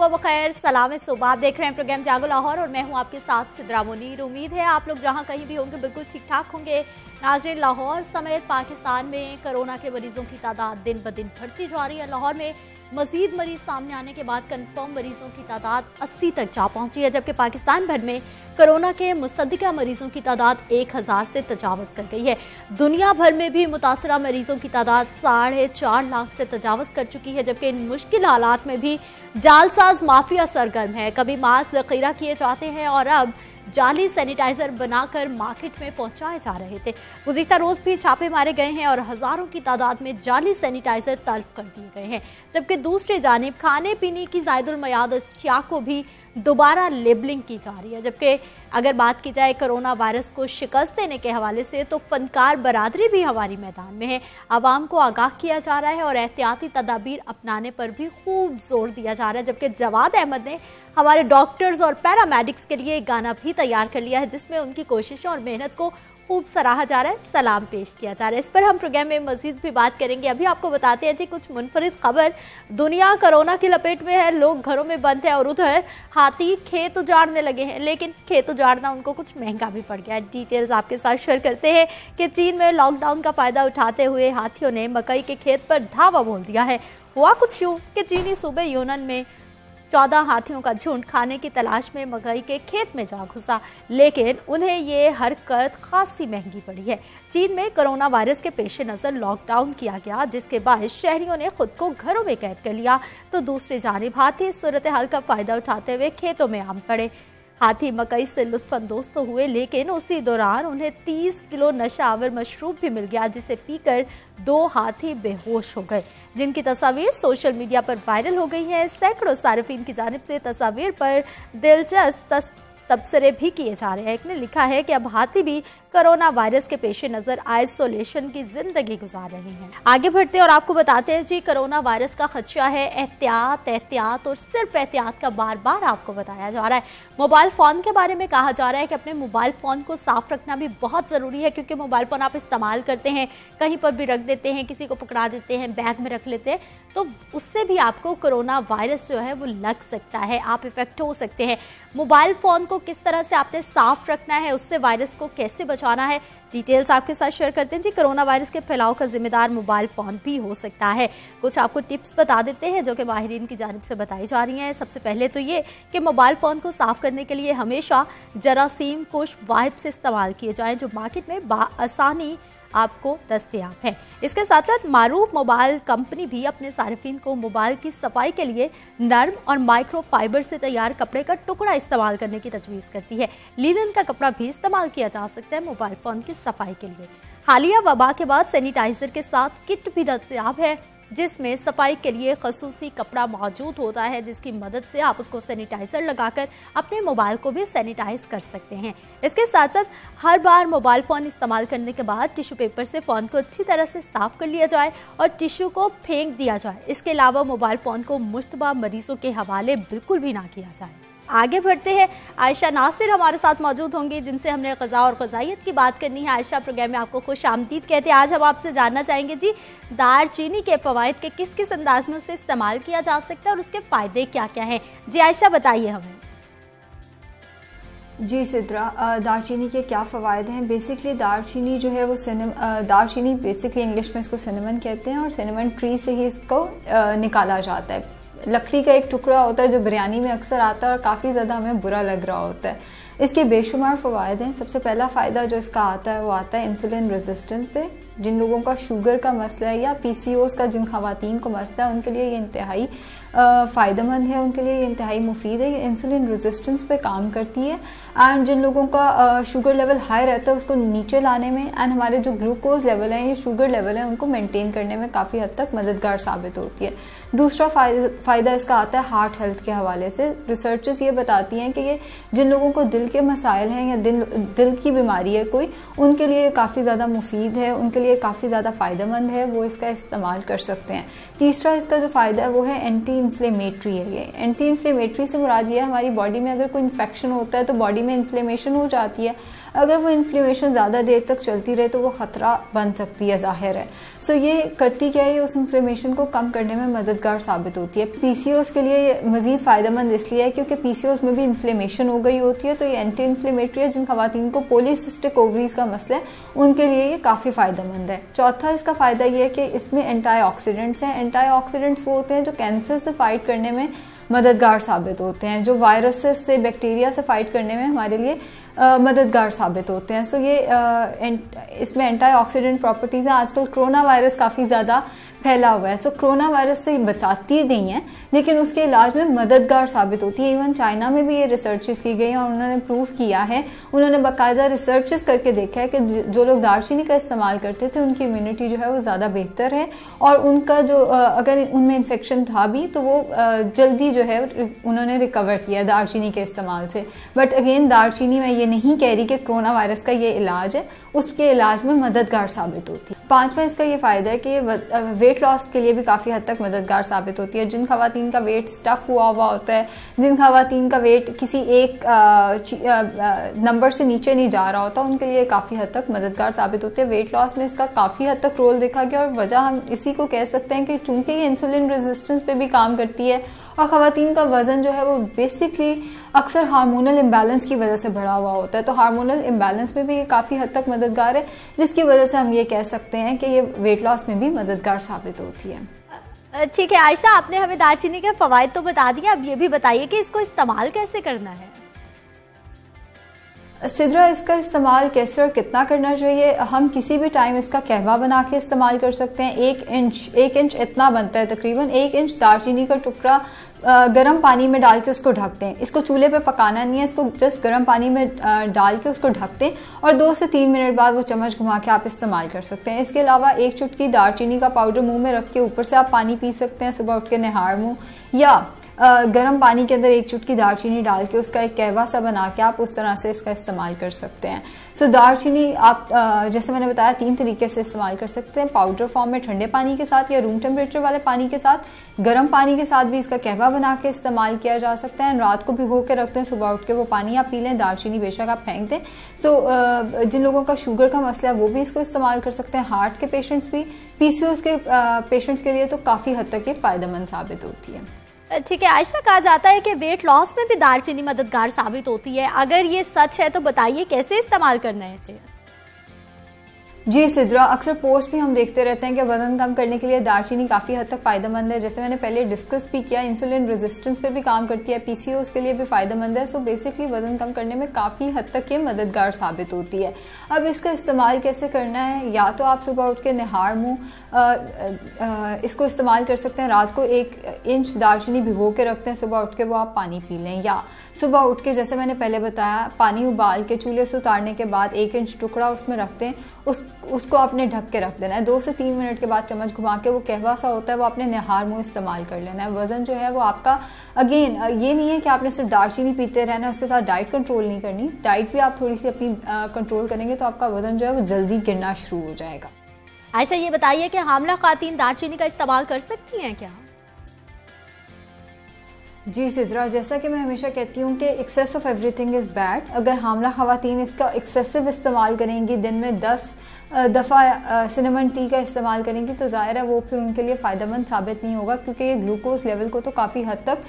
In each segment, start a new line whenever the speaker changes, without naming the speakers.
सुबह बखैर। सलाम सुबह। आप देख रहे हैं प्रोग्राम जागो लाहौर और मैं हूँ आपके साथ सिद्रा मुनीर। उम्मीद है आप लोग जहाँ कहीं भी होंगे बिल्कुल ठीक ठाक होंगे। नाजरे लाहौर समेत पाकिस्तान में कोरोना के मरीजों की तादाद दिन ब दिन बढ़ती जा रही है। लाहौर में मजीद मरीज़ सामने आने के बाद कंफर्म मरीजों की तादाद 80 तक जा पहुँची है, जबकि पाकिस्तान भर में कोरोना के मुसदा मरीजों की तादाद एक हज़ार से तजावज कर गई है। दुनिया भर में भी मुतासरा मरीजों की तादाद साढ़े चार लाख से तजावज कर चुकी है, जबकि इन मुश्किल हालात में भी जालसाज माफिया सरगर्म है। कभी मास्क जखीरा किए जाते हैं और अब जाली सैनिटाइजर बनाकर मार्केट में पहुँचाए जा रहे थे। गुजशत रोज भी छापे मारे गए हैं और हज़ारों की तादाद में जाली सैनिटाइजर तलब कर दिए गए हैं। जबकि दूसरी जानब खाने पीने की जायदुल अशिया को भी दोबारा लेबलिंग की जा रही है। जबकि अगर बात की जाए कोरोना वायरस को शिकस्त देने के हवाले से तो फनकार बरादरी भी हमारी मैदान में है। आवाम को आगाह किया जा रहा है और एहतियाती तदाबीर अपनाने पर भी खूब ज़ोर दिया जा रहा है। जबकि जवाद अहमद ने हमारे डॉक्टर्स और पैरामेडिक्स के लिए एक गाना भी तैयार कर लिया है, जिसमें उनकी कोशिशों और मेहनत को खूब सराहा जा रहा है, सलाम पेश किया जा रहा है। इस पर हम प्रोग्राम में मजीद भी बात करेंगे। अभी आपको बताते हैं जी, कुछ मुनफरद खबर। दुनिया कोरोना की लपेट में है, लोग घरों में बंद है और उधर हाथी खेत उजाड़ने लगे हैं। लेकिन खेत उजाड़ना, उनको कुछ महँगा भी पड़ गया है। डिटेल्स आपके साथ शेयर करते हैं कि चीन में लॉकडाउन का फ़ायदा उठाते हुए हाथियों ने मकई के खेत पर धावा बोल दिया है। हुआ कुछ यूँ कि चीनी सूबे यूनन में चौदह हाथियों का झुंड खाने की तलाश में मकई के खेत में जा घुसा। लेकिन उन्हें ये हरकत खासी महँगी पड़ी है। चीन में कोरोना वायरस के पेश नज़र लॉकडाउन किया गया, जिसके बाद शहरियों ने खुद को घरों में कैद कर लिया। तो दूसरी जानब हाथी सूरत हाल का फ़ायदा उठाते हुए खेतों में आम पड़े। हाथी मकई से लुत्फानंदोज तो हुए, लेकिन उसी दौरान उन्हें 30 किलो नशावर मशरूब भी मिल गया, जिसे पीकर दो हाथी बेहोश हो गए। जिनकी तस्वीर सोशल मीडिया पर वायरल हो गई है। सैकड़ों सार्फिन की जानब से तस्वीर पर दिलचस्प तबसरे भी किए जा रहे हैं। एक ने लिखा है कि अब हाथी भी कोरोना वायरस के पेश नज़र आइसोलेशन की ज़िंदगी गुजार रहे हैं। आगे बढ़ते हैं और आपको बताते हैं जी, कोरोना वायरस का खदशा है एहतियात एहतियात और सिर्फ़ एहतियात का बार बार आपको बताया जा रहा है। मोबाइल फ़ोन के बारे में कहा जा रहा है कि अपने मोबाइल फ़ोन को साफ़ रखना भी बहुत ज़रूरी है, क्योंकि मोबाइल फ़ोन आप इस्तेमाल करते हैं, कहीं पर भी रख देते हैं, किसी को पकड़ा देते हैं, बैग में रख लेते हैं तो उससे भी आपको कोरोना वायरस जो है वो लग सकता है, आप इफ़ेक्ट हो सकते हैं। मोबाइल फ़ोन को किस तरह से आपने साफ़ रखना है, उससे वायरस को कैसे बचाना है डिटेल्स आपके साथ शेयर करते हैं। जी कोरोना वायरस के फैलाव का जिम्मेदार मोबाइल फ़ोन भी हो सकता है। कुछ आपको टिप्स बता देते हैं, जो कि माहरीन की जानब से बताई जा रही हैं। सबसे पहले तो ये कि मोबाइल फ़ोन को साफ़ करने के लिए हमेशा जरासीम कुश वाइप से इस्तेमाल किए जाएँ, जो मार्केट में आसानी आपको दस्तियाब है। इसके साथ साथ मारूफ मोबाइल कंपनी भी अपने सार्फिन को मोबाइल की सफ़ाई के लिए नर्म और माइक्रो फाइबर से तैयार कपड़े का टुकड़ा इस्तेमाल करने की तजवीज़ करती है। लीलन का कपड़ा भी इस्तेमाल किया जा सकता है मोबाइल फ़ोन की सफ़ाई के लिए। हालिया वबा के बाद सैनिटाइजर के साथ किट भी दस्तियाब है। जिसमें सफ़ाई के लिए खसूसी कपड़ा मौजूद होता है, जिसकी मदद से आप उसको सैनिटाइजर लगाकर अपने मोबाइल को भी सैनिटाइज कर सकते हैं। इसके साथ साथ हर बार मोबाइल फ़ोन इस्तेमाल करने के बाद टिश्यू पेपर से फ़ोन को अच्छी तरह से साफ़ कर लिया जाए और टिश्यू को फेंक दिया जाए। इसके अलावा मोबाइल फ़ोन को मुश्तबा मरीजों के हवाले बिल्कुल भी ना किया जाए। आगे बढ़ते हैं। आयशा नासिर हमारे साथ मौजूद होंगी, जिनसे हमने गज़ा और गजाइत की बात करनी है। आयशा प्रोग्राम में आपको खुश आमदीद कहते हैं। आज हम आपसे जानना चाहेंगे, जी दार चीनी के फवायद के किस किस अंदाज में उसे इस्तेमाल किया जा सकता है और उसके फ़ायदे क्या क्या हैं? जी, आयशा, बताइए हमें।
जी, सिद्रा दारचीनी के क्या फ़वाद हैं? बेसिकली दारचीनी जो है वो सिनेम दारचीनी बेसिकली इंग्लिश में इसको सिनेमन कहते हैं और सिनेमन ट्री से ही इसको निकाला जाता है। लकड़ी का एक टुकड़ा होता है जो बिरयानी में अक्सर आता है और काफ़ी ज़्यादा हमें बुरा लग रहा होता है। इसके बेशुमार फ़वाद हैं। सबसे पहला फ़ायदा जो इसका आता है, वो आता है इंसुलिन रेजिस्टेंस पे। जिन लोगों का शुगर का मसला है या पी का, जिन खातन को मसला है, उनके लिए ये इंतहाई फ़ायदेमंद है, उनके लिए ये इंतहाई मुफीद है। इंसुलिन रेजिस्टेंस पे काम करती है। एंड जिन लोगों का शुगर लेवल हाई रहता है, उसको नीचे लाने में एंड हमारे जो ग्लूकोज लेवल है, ये शुगर लेवल है, उनको मेंटेन करने में काफ़ी हद तक मददगार साबित होती है। दूसरा फ़ायदा इसका आता है हार्ट हेल्थ के हवाले से। रिसर्चेस ये बताती हैं कि ये जिन लोगों को दिल के मसाइल हैं या दिल दिल की बीमारी है कोई, उनके लिए काफ़ी ज़्यादा मुफीद है, उनके लिए काफ़ी ज़्यादा फ़ायदेमंद है, वो इसका इस्तेमाल कर सकते हैं। तीसरा इसका जो फ़ायदा है, वो है एंटी इन्फ्लेमेटरी है ये। एंटी इन्फ्लेमेटरी से मुराद ये हमारी बॉडी में अगर कोई इन्फेक्शन होता है तो बॉडी में इन्फ्लेमेशन हो जाती है। अगर वो इन्फ्लेमेशन ज़्यादा देर तक चलती रहे तो वो खतरा बन सकती है, ज़ाहिर है। सो ये करती क्या है? उस इन्फ्लेमेशन को कम करने में मददगार साबित होती है। पीसीओस के लिए मजीद फ़ायदेमंद इसलिए है क्योंकि पीसीओस में भी इन्फ्लेमेशन हो गई होती है तो ये एंटी इन्फ्लेमेटरी है जिन खातन को पोलिसिस्टिक ओवरीज का मसला है, उनके लिए ये काफ़ी फ़ायदेमंद है। चौथा इसका फ़ायदा ये है कि इसमें एंटी हैं। एंटी वो होते हैं जो कैंसर से फाइट करने में मददगार साबित होते हैं जो वायरसेस से बैक्टीरिया से फाइट करने में हमारे लिए मददगार साबित होते हैं। सो ये आ, इसमें एंटीऑक्सीडेंट प्रॉपर्टीज़ हैं। आजकल कोरोना वायरस काफ़ी ज़्यादा फैला हुआ है। सो कोरोना वायरस से बचाती नहीं है, लेकिन उसके इलाज में मददगार साबित होती है। इवन चाइना में भी ये रिसर्चेस की गई और उन्होंने प्रूव किया है। उन्होंने बाकायदा रिसर्चेस करके देखा है कि जो लोग दारचीनी का इस्तेमाल करते थे, उनकी इम्यूनिटी जो है वो ज़्यादा बेहतर है और उनका जो अगर उनमें इन्फेक्शन था भी तो वो जल्दी जो है उन्होंने रिकवर किया दारचीनी के इस्तेमाल से। बट अगेन दारचीनी मैं ये नहीं कह रही कि कोरोना वायरस का ये इलाज है। उसके इलाज में मददगार साबित होती है। पांचवा इसका ये फ़ायदा है कि वेट लॉस के लिए भी काफ़ी हद तक मददगार साबित होती है। जिन खातन का वेट स्टक हुआ हुआ होता है, जिन खातन का वेट किसी एक नंबर से नीचे नहीं जा रहा होता, उनके लिए काफ़ी हद तक मददगार साबित होती है। वेट लॉस में इसका काफ़ी हद तक रोल देखा गया और वजह हम इसी को कह सकते हैं कि चूँकि ये इंसुलिन रेजिस्टेंस पे भी काम करती है और खातन का वज़न जो है वो बेसिकली अक्सर हार्मोनल इम्बैलेंस की वजह से बढ़ा हुआ होता है। तो हार्मोनल इम्बैलेंस में भी ये काफ़ी हद तक मददगार है, जिसकी वजह से हम ये कह सकते हैं कि ये वेट लॉस में भी मददगार साबित होती है।
ठीक है, आयशा, आपने हमें दालचीनी के फवायद तो बता दिए, अब ये भी बताइए कि इसको इस्तेमाल कैसे करना है?
सिदरा, इसका इस्तेमाल कैसे और कितना करना चाहिए? हम किसी भी टाइम इसका कहवा बना के इस्तेमाल कर सकते हैं। एक इंच एक इंच इतना बनता है तकरीबन। एक इंच दालचीनी का टुकड़ा गर्म पानी में डाल के उसको ढकते हैं। इसको चूल्हे पे पकाना नहीं है, इसको जस्ट गर्म पानी में डाल के उसको ढकते हैं और दो से तीन मिनट बाद वो चम्मच घुमा के आप इस्तेमाल कर सकते हैं। इसके अलावा एक चुटकी दालचीनी का पाउडर मुँह में रख के ऊपर से आप पानी पी सकते हैं, सुबह उठ के निहार मुँह। या गर्म पानी के अंदर एक चुटकी दालचीनी डाल के उसका एक कहवा सा बना के आप उस तरह से इसका इस्तेमाल कर सकते हैं। सो so, दालचीनी आप जैसे मैंने बताया तीन तरीके से इस्तेमाल कर सकते हैं। पाउडर फॉर्म में ठंडे पानी के साथ या रूम टेम्परेचर वाले पानी के साथ। गर्म पानी के साथ भी इसका कहवा बना के इस्तेमाल किया जा सकता है। रात को भिगो के रखते हैं सुबह उठ के वो पानी आप पी लें दालचीनी बेशक आप फेंक दें। सो so, जिन लोगों का शुगर का मसला है वो भी इसको इस्तेमाल कर सकते हैं। हार्ट के पेशेंट्स भी। पीसीओस के पेशेंट्स के लिए तो काफ़ी हद तक ये फ़ायदेमंद साबित होती है।
ठीक है, आयशा कहा जाता है कि वेट लॉस में भी दालचीनी मददगार साबित होती है। अगर ये सच है तो बताइए कैसे इस्तेमाल करना है इसे?
जी, सिद्रा, अक्सर पोस्ट भी हम देखते रहते हैं कि वज़न कम करने के लिए दालचीनी काफ़ी हद तक फ़ायदेमंद है। जैसे मैंने पहले डिस्कस भी किया इंसुलिन रेजिस्टेंस पे भी काम करती है पीसीओ के लिए भी फ़ायदेमंद है। सो बेसिकली वज़न कम करने में काफ़ी हद तक ये मददगार साबित होती है। अब इसका इस्तेमाल कैसे करना है? या तो आप सुबह उठ के निहार मुँह इसको इस्तेमाल कर सकते हैं। रात को एक इंच दालचीनी भिगो के रखते हैं, सुबह उठ के वो आप पानी पी लें। या सुबह उठ के, जैसे मैंने पहले बताया, पानी उबाल के, चूल्हे से उतारने के बाद एक इंच टुकड़ा उसमें रखते हैं उस, उसको आपने ढक के रख देना है। दो से तीन मिनट के बाद चम्मच घुमा के वो कहवा सा होता है, वो आपने निहार मुँह इस्तेमाल कर लेना है। वज़न जो है वो आपका, अगेन ये नहीं है कि आपने सिर्फ़ दालचीनी पीते रहना है, उसके साथ डाइट कंट्रोल नहीं करनी। डाइट भी आप थोड़ी सी अपनी कंट्रोल करेंगे तो आपका वज़न जो है वो जल्दी गिरना शुरू हो जाएगा।
अच्छा ये बताइए कि हामला खातन दालचीनी का इस्तेमाल कर सकती हैं क्या?
जी सिद्रा जैसा कि मैं हमेशा कहती हूँ कि excess of everything is bad अगर हामला खातन इसका एक्सेसिव इस्तेमाल करेंगी, दिन में दस दफ़ा सिनेमन टी का इस्तेमाल करेंगी तो ज़ाहिर है वो फिर उनके लिए फ़ायदेमंद साबित नहीं होगा क्योंकि ये ग्लूकोज लेवल को तो काफ़ी हद तक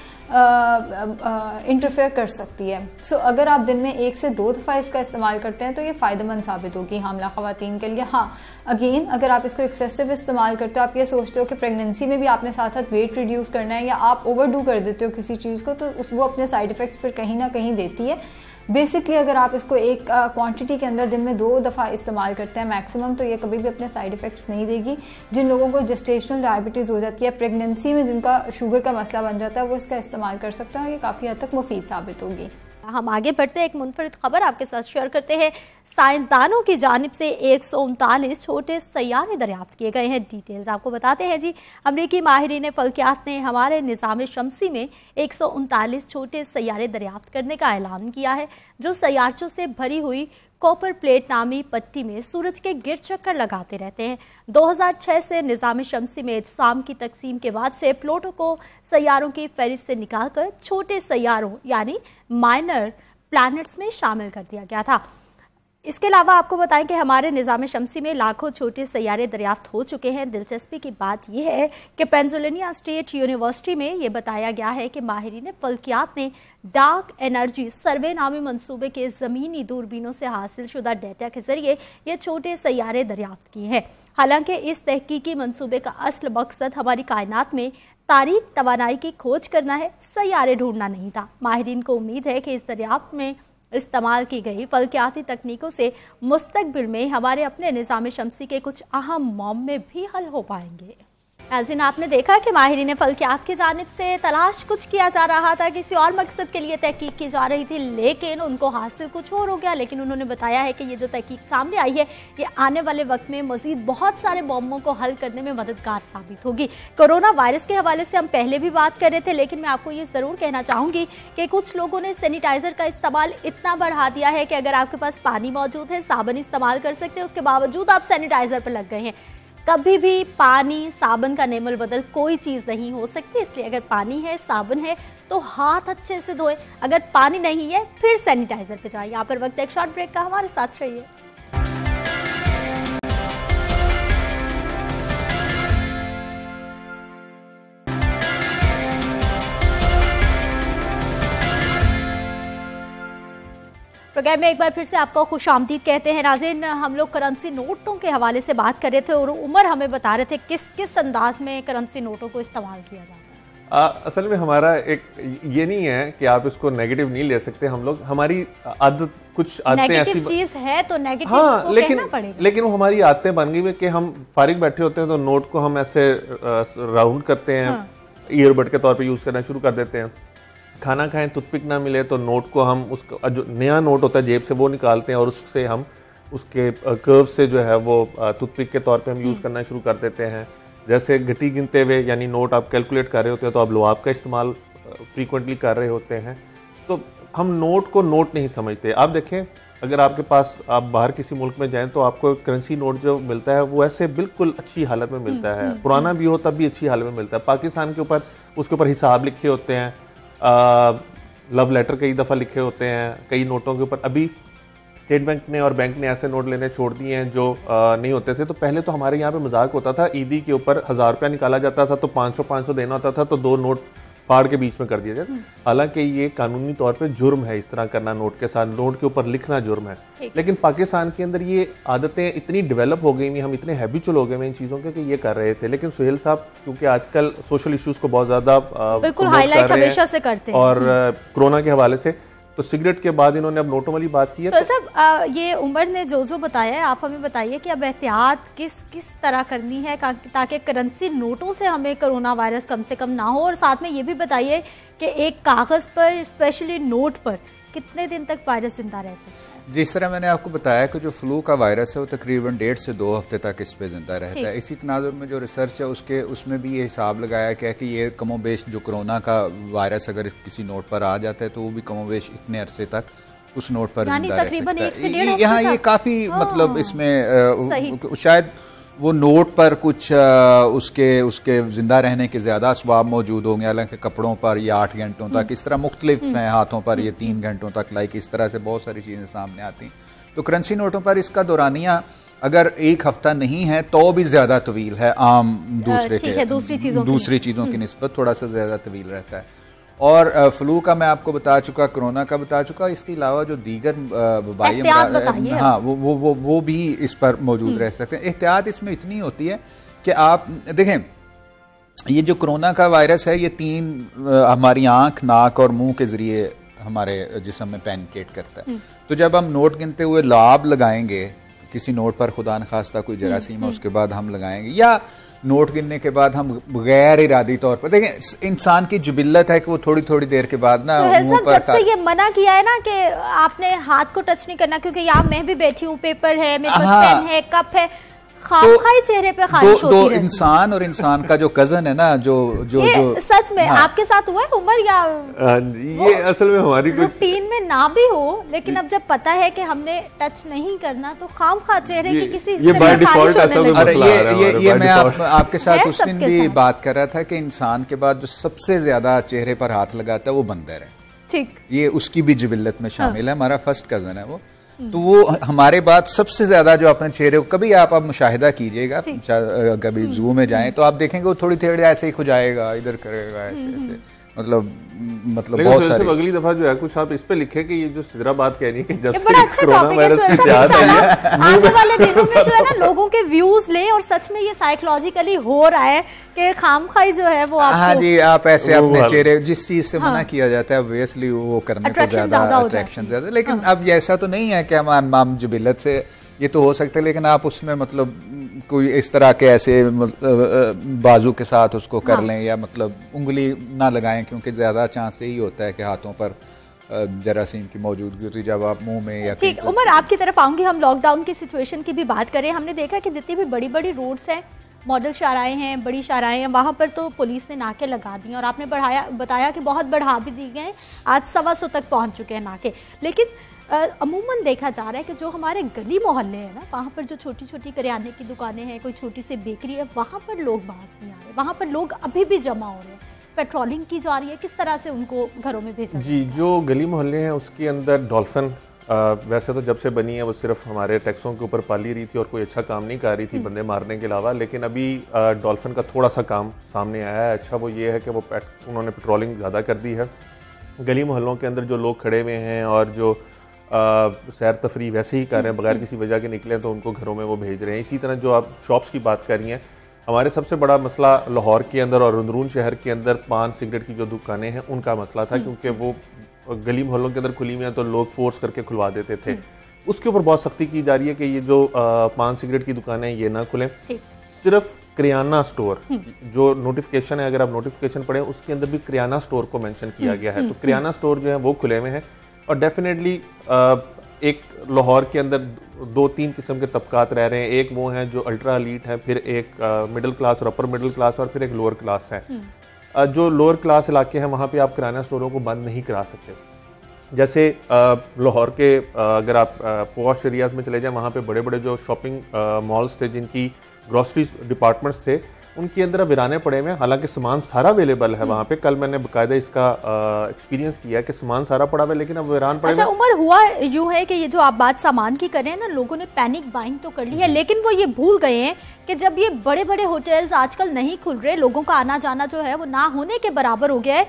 इंटरफेयर कर सकती है। सो so, अगर आप दिन में एक से दो दफ़ा इसका इस्तेमाल करते हैं तो ये फ़ायदेमंद साबित होगी हामला खातन के लिए। हाँ अगेन अगर आप इसको एक्सेसिव इस्तेमाल करते हो आप ये सोचते हो कि प्रेगनेंसी में भी आपने साथ साथ वेट रिड्यूस करना है या आप ओवर कर देते हो किसी चीज़ को तो वो अपने साइड इफ़ेक्ट्स फिर कहीं ना कहीं देती है। बेसिकली अगर आप इसको एक क्वांटिटी के अंदर दिन में दो दफ़ा इस्तेमाल करते हैं मैक्सिमम तो ये कभी भी अपने साइड इफ़ेक्ट्स नहीं देगी। जिन लोगों को जस्टेशनल डायबिटीज़ हो जाती है प्रेगनेंसी में जिनका शुगर का मसला बन जाता है, वो इसका इस्तेमाल कर सकते हैं और ये काफ़ी हद तक मुफीद साबित होगी।
हम आगे बढ़ते हैं। एक मुनफरद खबर आपके साथ शेयर करते हैं। साइंसदानों की जानब से एक सौ उनतालीस छोटे सयारे दरियाफ्त किए गए हैं। डिटेल्स आपको बताते हैं जी। अमरीकी माहरीन फल्कियात ने हमारे निज़ाम शमसी में एक सौ उनतालीस छोटे सयारे दरियाफ्त करने का ऐलान किया है, जो सयारचों से भरी हुई कॉपर प्लेट नामी पट्टी में सूरज के गिर चक्कर लगाते रहते हैं। 2006 से निज़ाम शमसी में शाम की तकसीम के बाद से प्लोटो को सैारों की फहरिस्त से निकालकर छोटे सैारों यानी माइनर प्लैनेट्स में शामिल कर दिया गया था। इसके अलावा आपको बताएँ कि हमारे निज़ाम शमसी में लाखों छोटे सैारे दरियाफ्त हो चुके हैं। दिलचस्पी की बात यह है कि पेंसिल्वेनिया स्टेट यूनिवर्सिटी में ये बताया गया है कि माहरीन फल्कियात ने डार्क एनर्जी सर्वे नामी मनसूबे के ज़मीनी दूरबीनों से हासिल शुदा डेटा के ज़रिए ये छोटे सैारे दरियाफ्त किए हैं। हालाँकि इस तहकीकी मनसूबे का असल मकसद हमारी कायनात में तारीख तोानाई की खोज करना है सैारे ढूंढना नहीं था। माहरीन को उम्मीद है कि इस दरियाफ्त में इस्तेमाल की गई। फलकियाती तकनीकों से मुस्तबिल में हमारे अपने निज़ाम शमसी के कुछ अहम मामले भी हल हो पाएँगे। नाजिन आपने देखा कि माहरीन फलकियात की जानब से तलाश कुछ किया जा रहा था, किसी और मकसद के लिए तहकीक की जा रही थी, लेकिन उनको हासिल कुछ और हो गया। लेकिन उन्होंने बताया है कि ये जो तहकीक सामने आई है, ये आने वाले वक्त में मजीद बहुत सारे बॉम्बों को हल करने में मददगार साबित होगी। कोरोना वायरस के हवाले से हम पहले भी बात कर रहे थे, लेकिन मैं आपको ये ज़रूर कहना चाहूँगी कि कुछ लोगों ने सैनिटाइजर का इस्तेमाल इतना बढ़ा दिया है कि अगर आपके पास पानी मौजूद है, साबन इस्तेमाल कर सकते हैं, उसके बावजूद आप सैनिटाइजर पर लग गए हैं। कभी भी पानी, साबुन का नेमल बदल कोई चीज़ नहीं हो सकती, इसलिए अगर पानी है, साबुन है तो हाथ अच्छे से धोए। अगर पानी नहीं है, फिर सैनिटाइजर पे जाए। यहाँ पर वक्त एक शॉर्ट ब्रेक का। हमारे साथ रहिए। प्रोग्राम में एक बार फिर से आपको खुश आमदीद कहते हैं। नाजिन हम लोग करेंसी नोटों के हवाले से बात कर रहे थे और उमर हमें बता रहे थे किस किस अंदाज में करेंसी नोटों को इस्तेमाल किया जाता है।
आ, असल में हमारा एक ये नहीं है कि आप इसको नेगेटिव नहीं ले सकते हम लोग। हमारी आदत कुछ आदतें ऐसी
चीज़ है तो नेगेटिव
हाँ लेकिन लेकिन वो हमारी आदतें बन गई कि हम फारिग बैठे होते हैं तो नोट को हम ऐसे राउंड करते हैं हाँ। ईयरबड के तौर पे यूज़ करना शुरू कर देते हैं। खाना खाएँ टूथपिक ना मिले तो नोट को हम उसका जो नया नोट होता है जेब से वो निकालते हैं और उससे हम उसके कर्व से जो है वो टूथपिक के तौर पे हम यूज़ हम्म। करना शुरू कर देते हैं। जैसे घटी गिनते हुए यानी नोट आप कैलकुलेट कर रहे होते हैं तो आप लोआब का इस्तेमाल फ्रीक्वेंटली कर रहे होते हैं। तो हम नोट को नोट नहीं समझते। आप देखें अगर आपके पास आप बाहर किसी मुल्क में जाएँ तो आपको करेंसी नोट जो मिलता है वो ऐसे बिल्कुल अच्छी हालत में मिलता हम्म, है। हम्म, पुराना भी हो तब भी अच्छी हालत में मिलता है। पाकिस्तान के ऊपर उसके ऊपर हिसाब लिखे होते हैं। लव लेटर कई दफ़ा लिखे होते हैं कई नोटों के ऊपर। अभी स्टेट बैंक ने और बैंक ने ऐसे नोट लेने छोड़ दिए हैं जो आ, नहीं होते थे। तो पहले तो हमारे यहाँ पे मज़ाक होता था ईदी के ऊपर हज़ार रुपया निकाला जाता था तो पाँच सौ पाँच सौ देना होता था तो दो नोट फाड़ के बीच में कर दिया जाए हम्म। हालाँकि ये कानूनी तौर पे जुर्म है इस तरह करना नोट के साथ नोट के ऊपर लिखना जुर्म है लेकिन पाकिस्तान के अंदर ये आदतें इतनी डेवलप हो गई हम इतने हैबिचुअल हो गए इन चीज़ों के कि ये कर रहे थे लेकिन सुहेल साहब क्योंकि आजकल सोशल इश्यूज़ को बहुत ज़्यादा
बिल्कुल हाईलाइट हमेशा से करते
हैं और। कोरोना के हवाले से तो सिगरेट के बाद इन्होंने अब नोटों वाली बात की है
तो साहब ये उमर ने जो जो बताया है आप हमें बताइए कि अब एहतियात किस किस तरह करनी है ताकि करेंसी नोटों से हमें कोरोना वायरस कम से कम ना हो। और साथ में ये भी बताइए कि एक कागज़ पर स्पेशली नोट पर कितने दिन तक वायरस ज़िंदा रह सकता है?
जिस तरह मैंने आपको बताया कि जो फ्लू का वायरस है वो तकरीबन डेढ़ से दो हफ़्ते तक इस पर ज़िंदा रहता है। इसी तनाजुर में जो रिसर्च है उसके उसमें भी ये हिसाब लगाया गया कि ये कमोबेश जो कोरोना का वायरस अगर किसी नोट पर आ जाता है तो वो भी कमोबेश इतने अरसे तक उस नोट पर ज़िंदा रह सकता है। यहाँ ये काफ़ी मतलब हाँ। इसमें शायद वो नोट पर कुछ उसके उसके ज़िंदा रहने के ज़्यादा इसबाब मौजूद होंगे हालाँकि कपड़ों पर या आठ घंटों तक हम्म। इस तरह मुख्तलिफ़ हम्म। हैं हाथों पर या तीन घंटों तक लाइक इस तरह से बहुत सारी चीज़ें सामने आती हैं तो करेंसी नोटों पर इसका दौरानिया अगर एक हफ़्ता नहीं है तो भी ज़्यादा तवील है आम दूसरे के दूसरी चीज़ों दूसरी चीज़ों की हम्म। नस्बत थोड़ा सा ज़्यादा तवील रहता है और फ्लू का मैं आपको बता चुका कोरोना का बता चुका इसके अलावा जो दीगर वबाई हाँ वो वो वो वो भी इस पर मौजूद हम्म। रह सकते हैं एहतियात इसमें इतनी होती है कि आप देखें ये जो कोरोना का वायरस है ये तीन हमारी आँख नाक और मुँह के ज़रिए हमारे जिसम में पेनिट्रेट करता है हम्म। तो जब हम नोट गिनते हुए लाभ लगाएँगे किसी नोट पर खुदा न खास्ता कोई जरासीम है हम्म, उसके बाद हम लगाएँगे या नोट गिनने के बाद हम गैर इरादी तौर पर देखें इंसान की जुबिल्लत है कि वो थोड़ी थोड़ी देर के बाद ना
मुँह पर जब से ये मना किया है ना कि आपने हाथ को टच नहीं करना क्योंकि यहाँ मैं भी बैठी हूँ पेपर है मेरे पास हाँ, पेन है कप है तो चेहरे पे
दो, दो इंसान और इंसान का जो कज़न है ना जो जो जो
सच में हाँ। आपके साथ हुआ है उमर या
आ, ये असल में हमारी
रूटीन में ना भी हो लेकिन अब जब पता है कि हमने टच नहीं करना तो खाम खा चेहरे की किसी
ये बाय डिफ़ॉल्ट अरे
ये ये ये मैं आप, आपके साथ उस दिन भी बात कर रहा था कि इंसान के बाद जो सबसे ज़्यादा चेहरे पर हाथ लगाता है वो बंदर है।
ठीक।
ये उसकी भी जिबिल्लत में शामिल है। हमारा फ़र्स्ट कज़न है वो। तो वो हमारे बाद सबसे ज़्यादा जो अपने चेहरे को कभी आप अब मुशाहिदा कीजिएगा कभी जू में जाएँ तो आप देखेंगे वो थोड़ी थोड़ी ऐसे ही खुजाएगा इधर करेगा ऐसे ऐसे। मतलब मतलब बहुत सारी।
अगली दफ़ा जो है कुछ आप इस पे लिखे कि ये जो सिदरा बात कह रही है जब
से अच्छा कोरोना वायरस की जाँच है। आने वाले दिनों में जो है ना लोगों के व्यूज़ लें और सच में ये साइकोलॉजिकली हो रहा है कि खामखाई जो है वो आपको
हाँ जी आप ऐसे अपने चेहरे जिस चीज़ से मना हाँ। किया जाता है ऑब्वियसली वो करने को ज़्यादा अट्रैक्शन ज़्यादा। लेकिन हाँ। अब ऐसा तो नहीं है कि हम जुबिलत से ये तो हो सकता है लेकिन आप उसमें मतलब कोई इस तरह के ऐसे बाजू के साथ उसको कर हाँ। लें या मतलब उंगली ना लगाएँ क्योंकि ज़्यादा चांस यही होता है कि हाथों पर जरासीम की मौजूदगी होती जब आप मुँह में या
ठीक उमर आपकी तरफ़ आऊँगी हम लॉकडाउन की सिचुएशन की भी बात करें। हमने देखा कि जितनी भी बड़ी बड़ी रोड्स हैं मॉडल शाराएँ हैं बड़ी शाराएँ हैं वहाँ पर तो पुलिस ने नाके लगा दी और आपने बढ़ाया बताया कि बहुत बढ़ा भी दी गए आज सवा सौ तक पहुँच चुके हैं नाके। लेकिन अमूमन देखा जा रहा है कि जो हमारे गली मोहल्ले हैं ना वहाँ पर जो छोटी छोटी करियाने की दुकानें हैं कोई छोटी सी बेकरी है वहाँ पर लोग बाहर नहीं आ रहे। वहाँ पर लोग अभी भी जमा हो रहे हैं। पेट्रोलिंग की जा रही है किस तरह से उनको घरों में भेजा
जी जो गली मोहल्ले हैं उसके अंदर डॉल्फिन वैसे तो जब से बनी है वो सिर्फ़ हमारे टैक्सों के ऊपर पाली रही थी और कोई अच्छा काम नहीं कर रही थी हम्म। बंदे मारने के अलावा लेकिन अभी डॉल्फिन का थोड़ा सा काम सामने आया है। अच्छा वो ये है कि वो उन्होंने पेट्रोलिंग ज़्यादा कर दी है। गली मोहल्लों के अंदर जो लोग खड़े हुए हैं और जो सैर तफरी वैसे ही कर रहे हैं बगैर किसी वजह के निकले हैं तो उनको घरों में वो भेज रहे हैं। इसी तरह जो आप शॉप्स की बात कर रही हैं हमारे सबसे बड़ा मसला लाहौर के अंदर और अंदरून शहर के अंदर पान सिगरेट की जो दुकानें हैं उनका मसला था हम्म। क्योंकि वो गली मोहल्लों के अंदर खुली हुई हैं तो लोग फोर्स करके खुलवा देते थे। हम्म। उसके ऊपर बहुत सख्ती की जा रही है कि ये जो पान सिगरेट की दुकानें हैं ये ना खुलें। सिर्फ़ करियाना स्टोर हम्म। जो नोटिफिकेशन है अगर आप नोटिफिकेशन पढ़ें उसके अंदर भी करियाना स्टोर को मेंशन किया गया है। तो करियाना स्टोर जो है वो खुले हुए हैं। और डेफिनेटली एक लाहौर के अंदर दो तीन किस्म के तबकात रह रहे हैं। एक वो हैं जो अल्ट्रा लीट है फिर एक मिडिल क्लास और अपर मिडिल क्लास और फिर एक लोअर क्लास है। जो लोअर क्लास इलाके हैं वहाँ पे आप किराना स्टोरों को बंद नहीं करा सकते। जैसे लाहौर के अगर आप पॉश एरियाज़ में चले जाएँ वहाँ पे बड़े बड़े जो शॉपिंग मॉल्स थे जिनकी ग्रॉसरी डिपार्टमेंट्स थे उनके अंदर वीराने पड़े हुए हैं। हालाँकि सामान सारा अवेलेबल है वहाँ पे। कल मैंने बकायदा इसका एक्सपीरियंस किया कि सामान सारा पड़ा हुआ है लेकिन अब वीरान पड़े
अच्छा उम्र हुआ यूँ है कि ये जो आप बात सामान की करें ना लोगों ने पैनिक बाइंग तो कर ली है लेकिन वो ये भूल गए हैं कि जब ये बड़े बड़े होटल्स आजकल नहीं खुल रहे लोगों का आना जाना जो है वो ना होने के बराबर हो गया है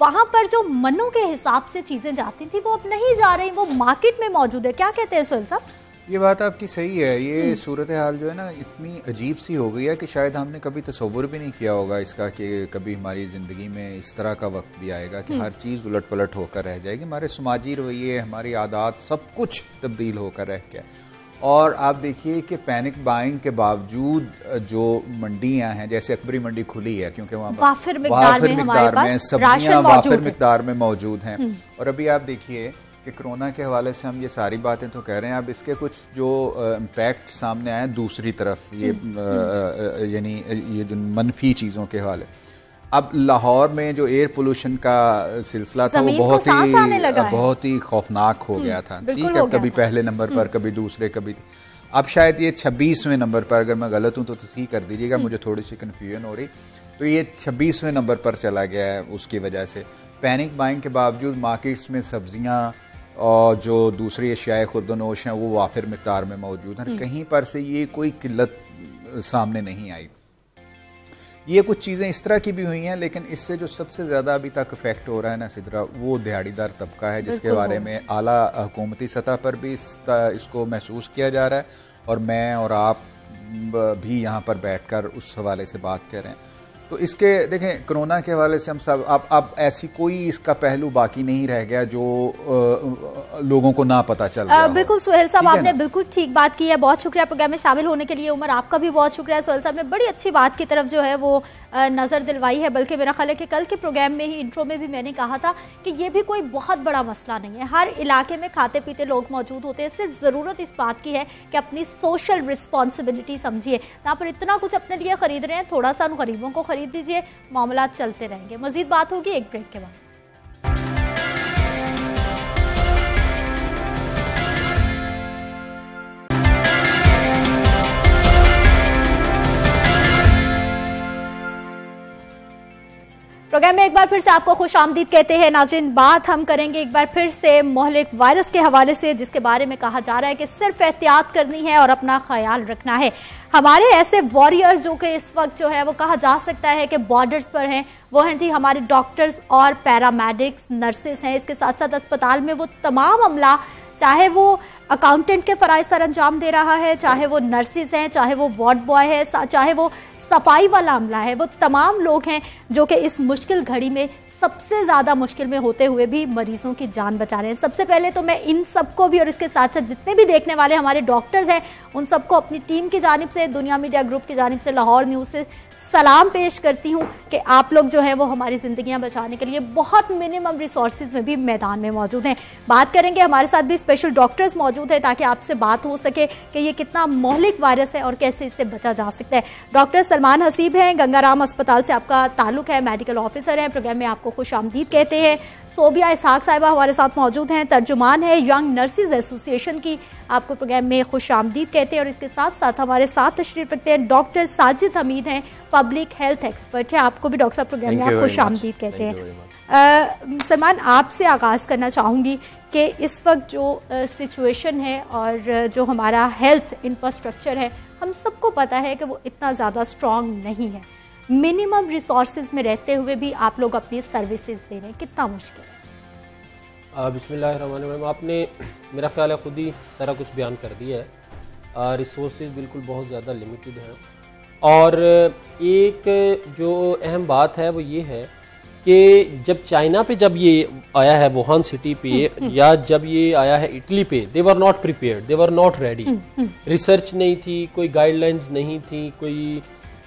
वहाँ पर जो मनों के हिसाब से चीज़ें जाती थी वो अब नहीं जा रही वो मार्केट में मौजूद है। क्या कहते हैं सोहेल साहब?
ये बात आपकी सही है ये हम्म। सूरत हाल जो है ना इतनी अजीब सी हो गई है कि शायद हमने कभी तस्वुर भी नहीं किया होगा इसका कि कभी हमारी ज़िंदगी में इस तरह का वक्त भी आएगा कि हम्म। हर चीज़ उलट पलट होकर रह जाएगी हमारे समाजी रवैये हमारी आदात सब कुछ तब्दील होकर रह गया और आप देखिए कि पैनिक बाइंग के बावजूद जो मंडियाँ हैं जैसे अकबरी मंडी खुली है क्योंकि वहाँ
वाफिर मिकदार में,
में सब्ज़ियाँ वाफिर मिकदार में मौजूद हैं हम्म। और अभी आप देखिए कि कोरोना के हवाले से हम ये सारी बातें तो कह रहे हैं अब इसके कुछ जो इम्पैक्ट सामने आए दूसरी तरफ़ ये यानी ये जो मनफी चीज़ों के हवाले। अब लाहौर में जो एयर पोल्यूशन का सिलसिला था वो बहुत ही बहुत ही खौफनाक हो गया था। ठीक है कभी पहले नंबर पर हम्म। कभी दूसरे कभी। अब शायद ये छब्बीसवें नंबर पर अगर मैं गलत हूँ तो तस्ही कर दीजिएगा हम्म। मुझे थोड़ी सी कन्फ्यूज़न हो रही। तो ये छब्बीसवें नंबर पर चला गया है उसकी वजह से। पैनिक बाइंग के बावजूद मार्केट्स में सब्ज़ियाँ और जो दूसरी अशियाए खुर्दनोश हैं वो वाफिर मकदार में मौजूद हैं। हम्म। कहीं पर से ये कोई किल्लत सामने नहीं आई। ये कुछ चीज़ें इस तरह की भी हुई हैं लेकिन इससे जो सबसे ज़्यादा अभी तक इफ़ेक्ट हो रहा है ना सिदरा वो दिहाड़ीदार तबका है जिसके बारे में आला हुकूमती सतह पर भी इस, इसको महसूस किया जा रहा है। और मैं और आप भी यहाँ पर बैठकर उस हवाले से बात कर। रहे हैं तो इसके देखें कोरोना के हवाले से हम सब अब अब ऐसी कोई इसका पहलू बाकी नहीं रह गया जो आ, लोगों को ना पता चल
रहा बिल्कुल सुहेल साहब आपने बिल्कुल ठीक बात की है। बहुत शुक्रिया प्रोग्राम में शामिल होने के लिए उमर। आपका भी बहुत शुक्रिया। सुहेल साहब ने बड़ी अच्छी बात की तरफ़ जो है वो नज़र दिलवाई है। बल्कि मेरा ख्याल है कि कल के प्रोग्राम में ही इंट्रो में भी मैंने कहा था कि ये भी कोई बहुत बड़ा मसला नहीं है। हर इलाके में खाते पीते लोग मौजूद होते हैं। सिर्फ़ ज़रूरत इस बात की है कि अपनी सोशल रिस्पॉन्सिबिलिटी समझिए। यहाँ पर इतना कुछ अपने लिए खरीद रहे हैं। थोड़ा सा उन गरीबों को खरीद दीजिए। मामला चलते रहेंगे। मजीद बात होगी एक ब्रेक के बाद। प्रोग्राम में एक बार फिर से आपको खुश आमदीद कहते हैं, नाजरीन, बात हम करेंगे एक बार फिर से मोहलिक वायरस के हवाले से, जिसके बारे में कहा जा रहा है कि सिर्फ़ एहतियात करनी है और अपना ख्याल रखना है। हमारे ऐसे वॉरियर जो कि इस वक्त जो है, वो कहा जा सकता है कि बॉर्डर्स पर हैं। वो हैं जी, हमारे डॉक्टर्स और पैरामेडिक्स नर्सेस हैं। इसके साथ साथ अस्पताल में वो तमाम अमला, चाहे वो अकाउंटेंट के फ़राइज सर अंजाम दे रहा है, चाहे वो नर्सिस हैं, चाहे वो वार्ड बॉय है चाहे वो सफ़ाई वाला अमला है। वो तमाम लोग हैं जो कि इस मुश्किल घड़ी में, सबसे ज़्यादा मुश्किल में होते हुए भी मरीजों की जान बचा रहे हैं। सबसे पहले तो मैं इन सबको भी और इसके साथ साथ जितने भी देखने वाले हमारे डॉक्टर्स हैं, उन सबको अपनी टीम की जानब से, दुनिया मीडिया ग्रुप की जानब से, लाहौर न्यूज़ से सलाम पेश करती हूँ कि आप लोग जो है वो हमारी ज़िंदगियाँ बचाने के लिए बहुत मिनिमम रिसोर्स में भी मैदान में मौजूद हैं। बात करेंगे, हमारे साथ भी स्पेशल डॉक्टर्स मौजूद हैं ताकि आपसे बात हो सके कि ये कितना मौलिक वायरस है और कैसे इससे बचा जा सकता है। डॉक्टर सलमान हसीब हैं, गंगाराम अस्पताल से आपका ताल्लुक है मेडिकल ऑफिसर हैं प्रोग्राम में आपको खुश कहते हैं। सोबिया इसहाक साहिबा हमारे साथ मौजूद हैं तर्जुमान है यंग नर्सिस एसोसिएशन की। आपको प्रोग्राम में खुश आमदीद कहते हैं और इसके साथ साथ हमारे साथ तशरीफ़ रखते हैं डॉक्टर साजिद हमीद हैं पब्लिक हेल्थ एक्सपर्ट है। आपको भी डॉक्टर साहब प्रोग्राम में आप खुश आमदीद कहते हैं। सलमान आपसे आगाज़ करना चाहूँगी कि इस वक्त जो सिचुएशन है और जो हमारा हेल्थ इंफ्रास्ट्रक्चर है हम सबको पता है कि वो इतना ज़्यादा स्ट्रॉन्ग नहीं है। मिनिमम रिसोर्सेज में रहते हुए भी आप लोग अपनी सर्विसेज़ दे रहे हैं। कितना मुश्किल
है? आपने मेरा ख्याल है खुद ही सारा कुछ बयान कर दिया है। रिसोर्स बिल्कुल बहुत ज़्यादा लिमिटेड हैं। और एक जो अहम बात है वो ये है कि जब चाइना पे जब ये आया है वुहान सिटी पे हम्म, हम्म। या जब ये आया है इटली पे they were not prepared they were not ready research नहीं थी कोई गाइडलाइंस नहीं थी कोई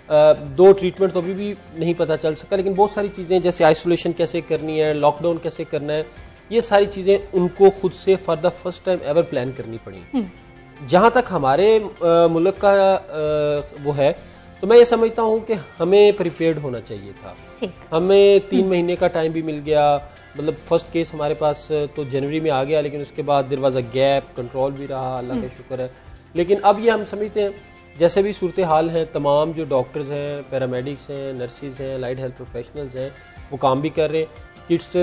दो ट्रीटमेंट तो अभी भी नहीं पता चल सका लेकिन बहुत सारी चीज़ें जैसे आइसोलेशन कैसे करनी है लॉकडाउन कैसे करना है ये सारी चीज़ें उनको खुद से for the first time ever plan करनी पड़ी हम्म। जहाँ तक हमारे मुल्क का वो है तो मैं ये समझता हूँ कि हमें प्रिपेयर्ड होना चाहिए था हमें तीन हम्म। महीने का टाइम भी मिल गया मतलब फ़र्स्ट केस हमारे पास तो जनवरी में आ गया लेकिन उसके बाद there was a gap control भी रहा अल्लाह का हम्म। शुक्र है लेकिन अब ये हम समझते हैं जैसे भी सूरत हाल है तमाम जो डॉक्टर्स हैं पैरामेडिक्स हैं नर्सिस हैं लाइट हेल्थ प्रोफेशनल्स हैं वो काम भी कर रहे हैं किट्स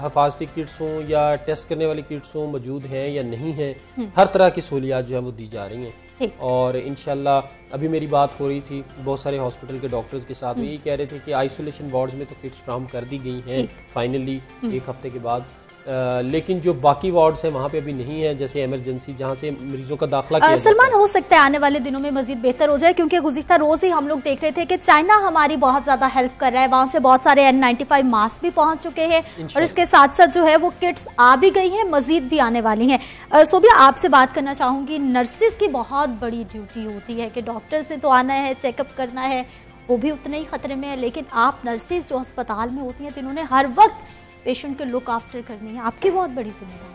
हफाजती किट्स हों या टेस्ट करने वाली किट्स हों मौजूद हैं या नहीं हैं हम्म। हर तरह की सहूलियात जो है वो दी जा रही हैं और इनशाला अभी मेरी बात हो रही थी बहुत सारे हॉस्पिटल के डॉक्टर्स के साथ हम्म। यही कह रहे थे कि आइसोलेशन वार्ड्स में तो किट्स फ्राहम कर दी गई हैं फाइनली हम्म। एक हफ़्ते के बाद लेकिन जो बाकी वार्ड है वहाँ पे अभी नहीं है जैसे इमरजेंसी जहाँ से मरीजों का दाखिला किया
सलमान हो। सकता है आने वाले दिनों में मजीद बेहतर हो जाए क्योंकि गुजशत रोज ही हम लोग देख रहे थे कि चाइना हमारी बहुत ज़्यादा हेल्प कर रहा है। वहाँ से बहुत सारे एन नाइन्टी फाइव मास्क भी पहुँच चुके हैं और इसके साथ साथ जो है वो किट्स आ भी गई है मजीद भी आने वाली है। सोबिया आपसे बात करना चाहूँगी। नर्सिस की बहुत बड़ी ड्यूटी होती है कि डॉक्टर से तो आना है चेकअप करना है वो भी उतने ही खतरे में है। लेकिन आप नर्सिस जो अस्पताल में होती हैं जिन्होंने हर वक्त पेशेंट को लुक आफ्टर करनी है। आपकी बहुत बड़ी ज़िम्मेदारी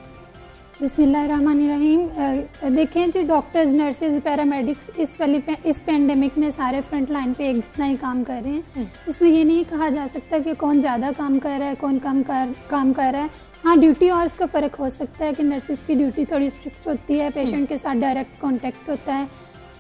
बिस्मिल्लाहिर्रहमानिर्रहीम। देखें जी डॉक्टर्स नर्सेज पैरामेडिक्स इस वाली पे, इस पेंडेमिक में सारे फ्रंट लाइन पे एक जितना ही काम कर रहे हैं। हम्म। इसमें ये नहीं कहा जा सकता कि कौन ज़्यादा काम कर रहा है कौन कम कर काम कर रहा है। हाँ ड्यूटी और का फ़र्क हो सकता है कि नर्सिस की ड्यूटी थोड़ी स्ट्रिक्ट होती है पेशेंट हम्म। के साथ डायरेक्ट कॉन्टेक्ट होता है।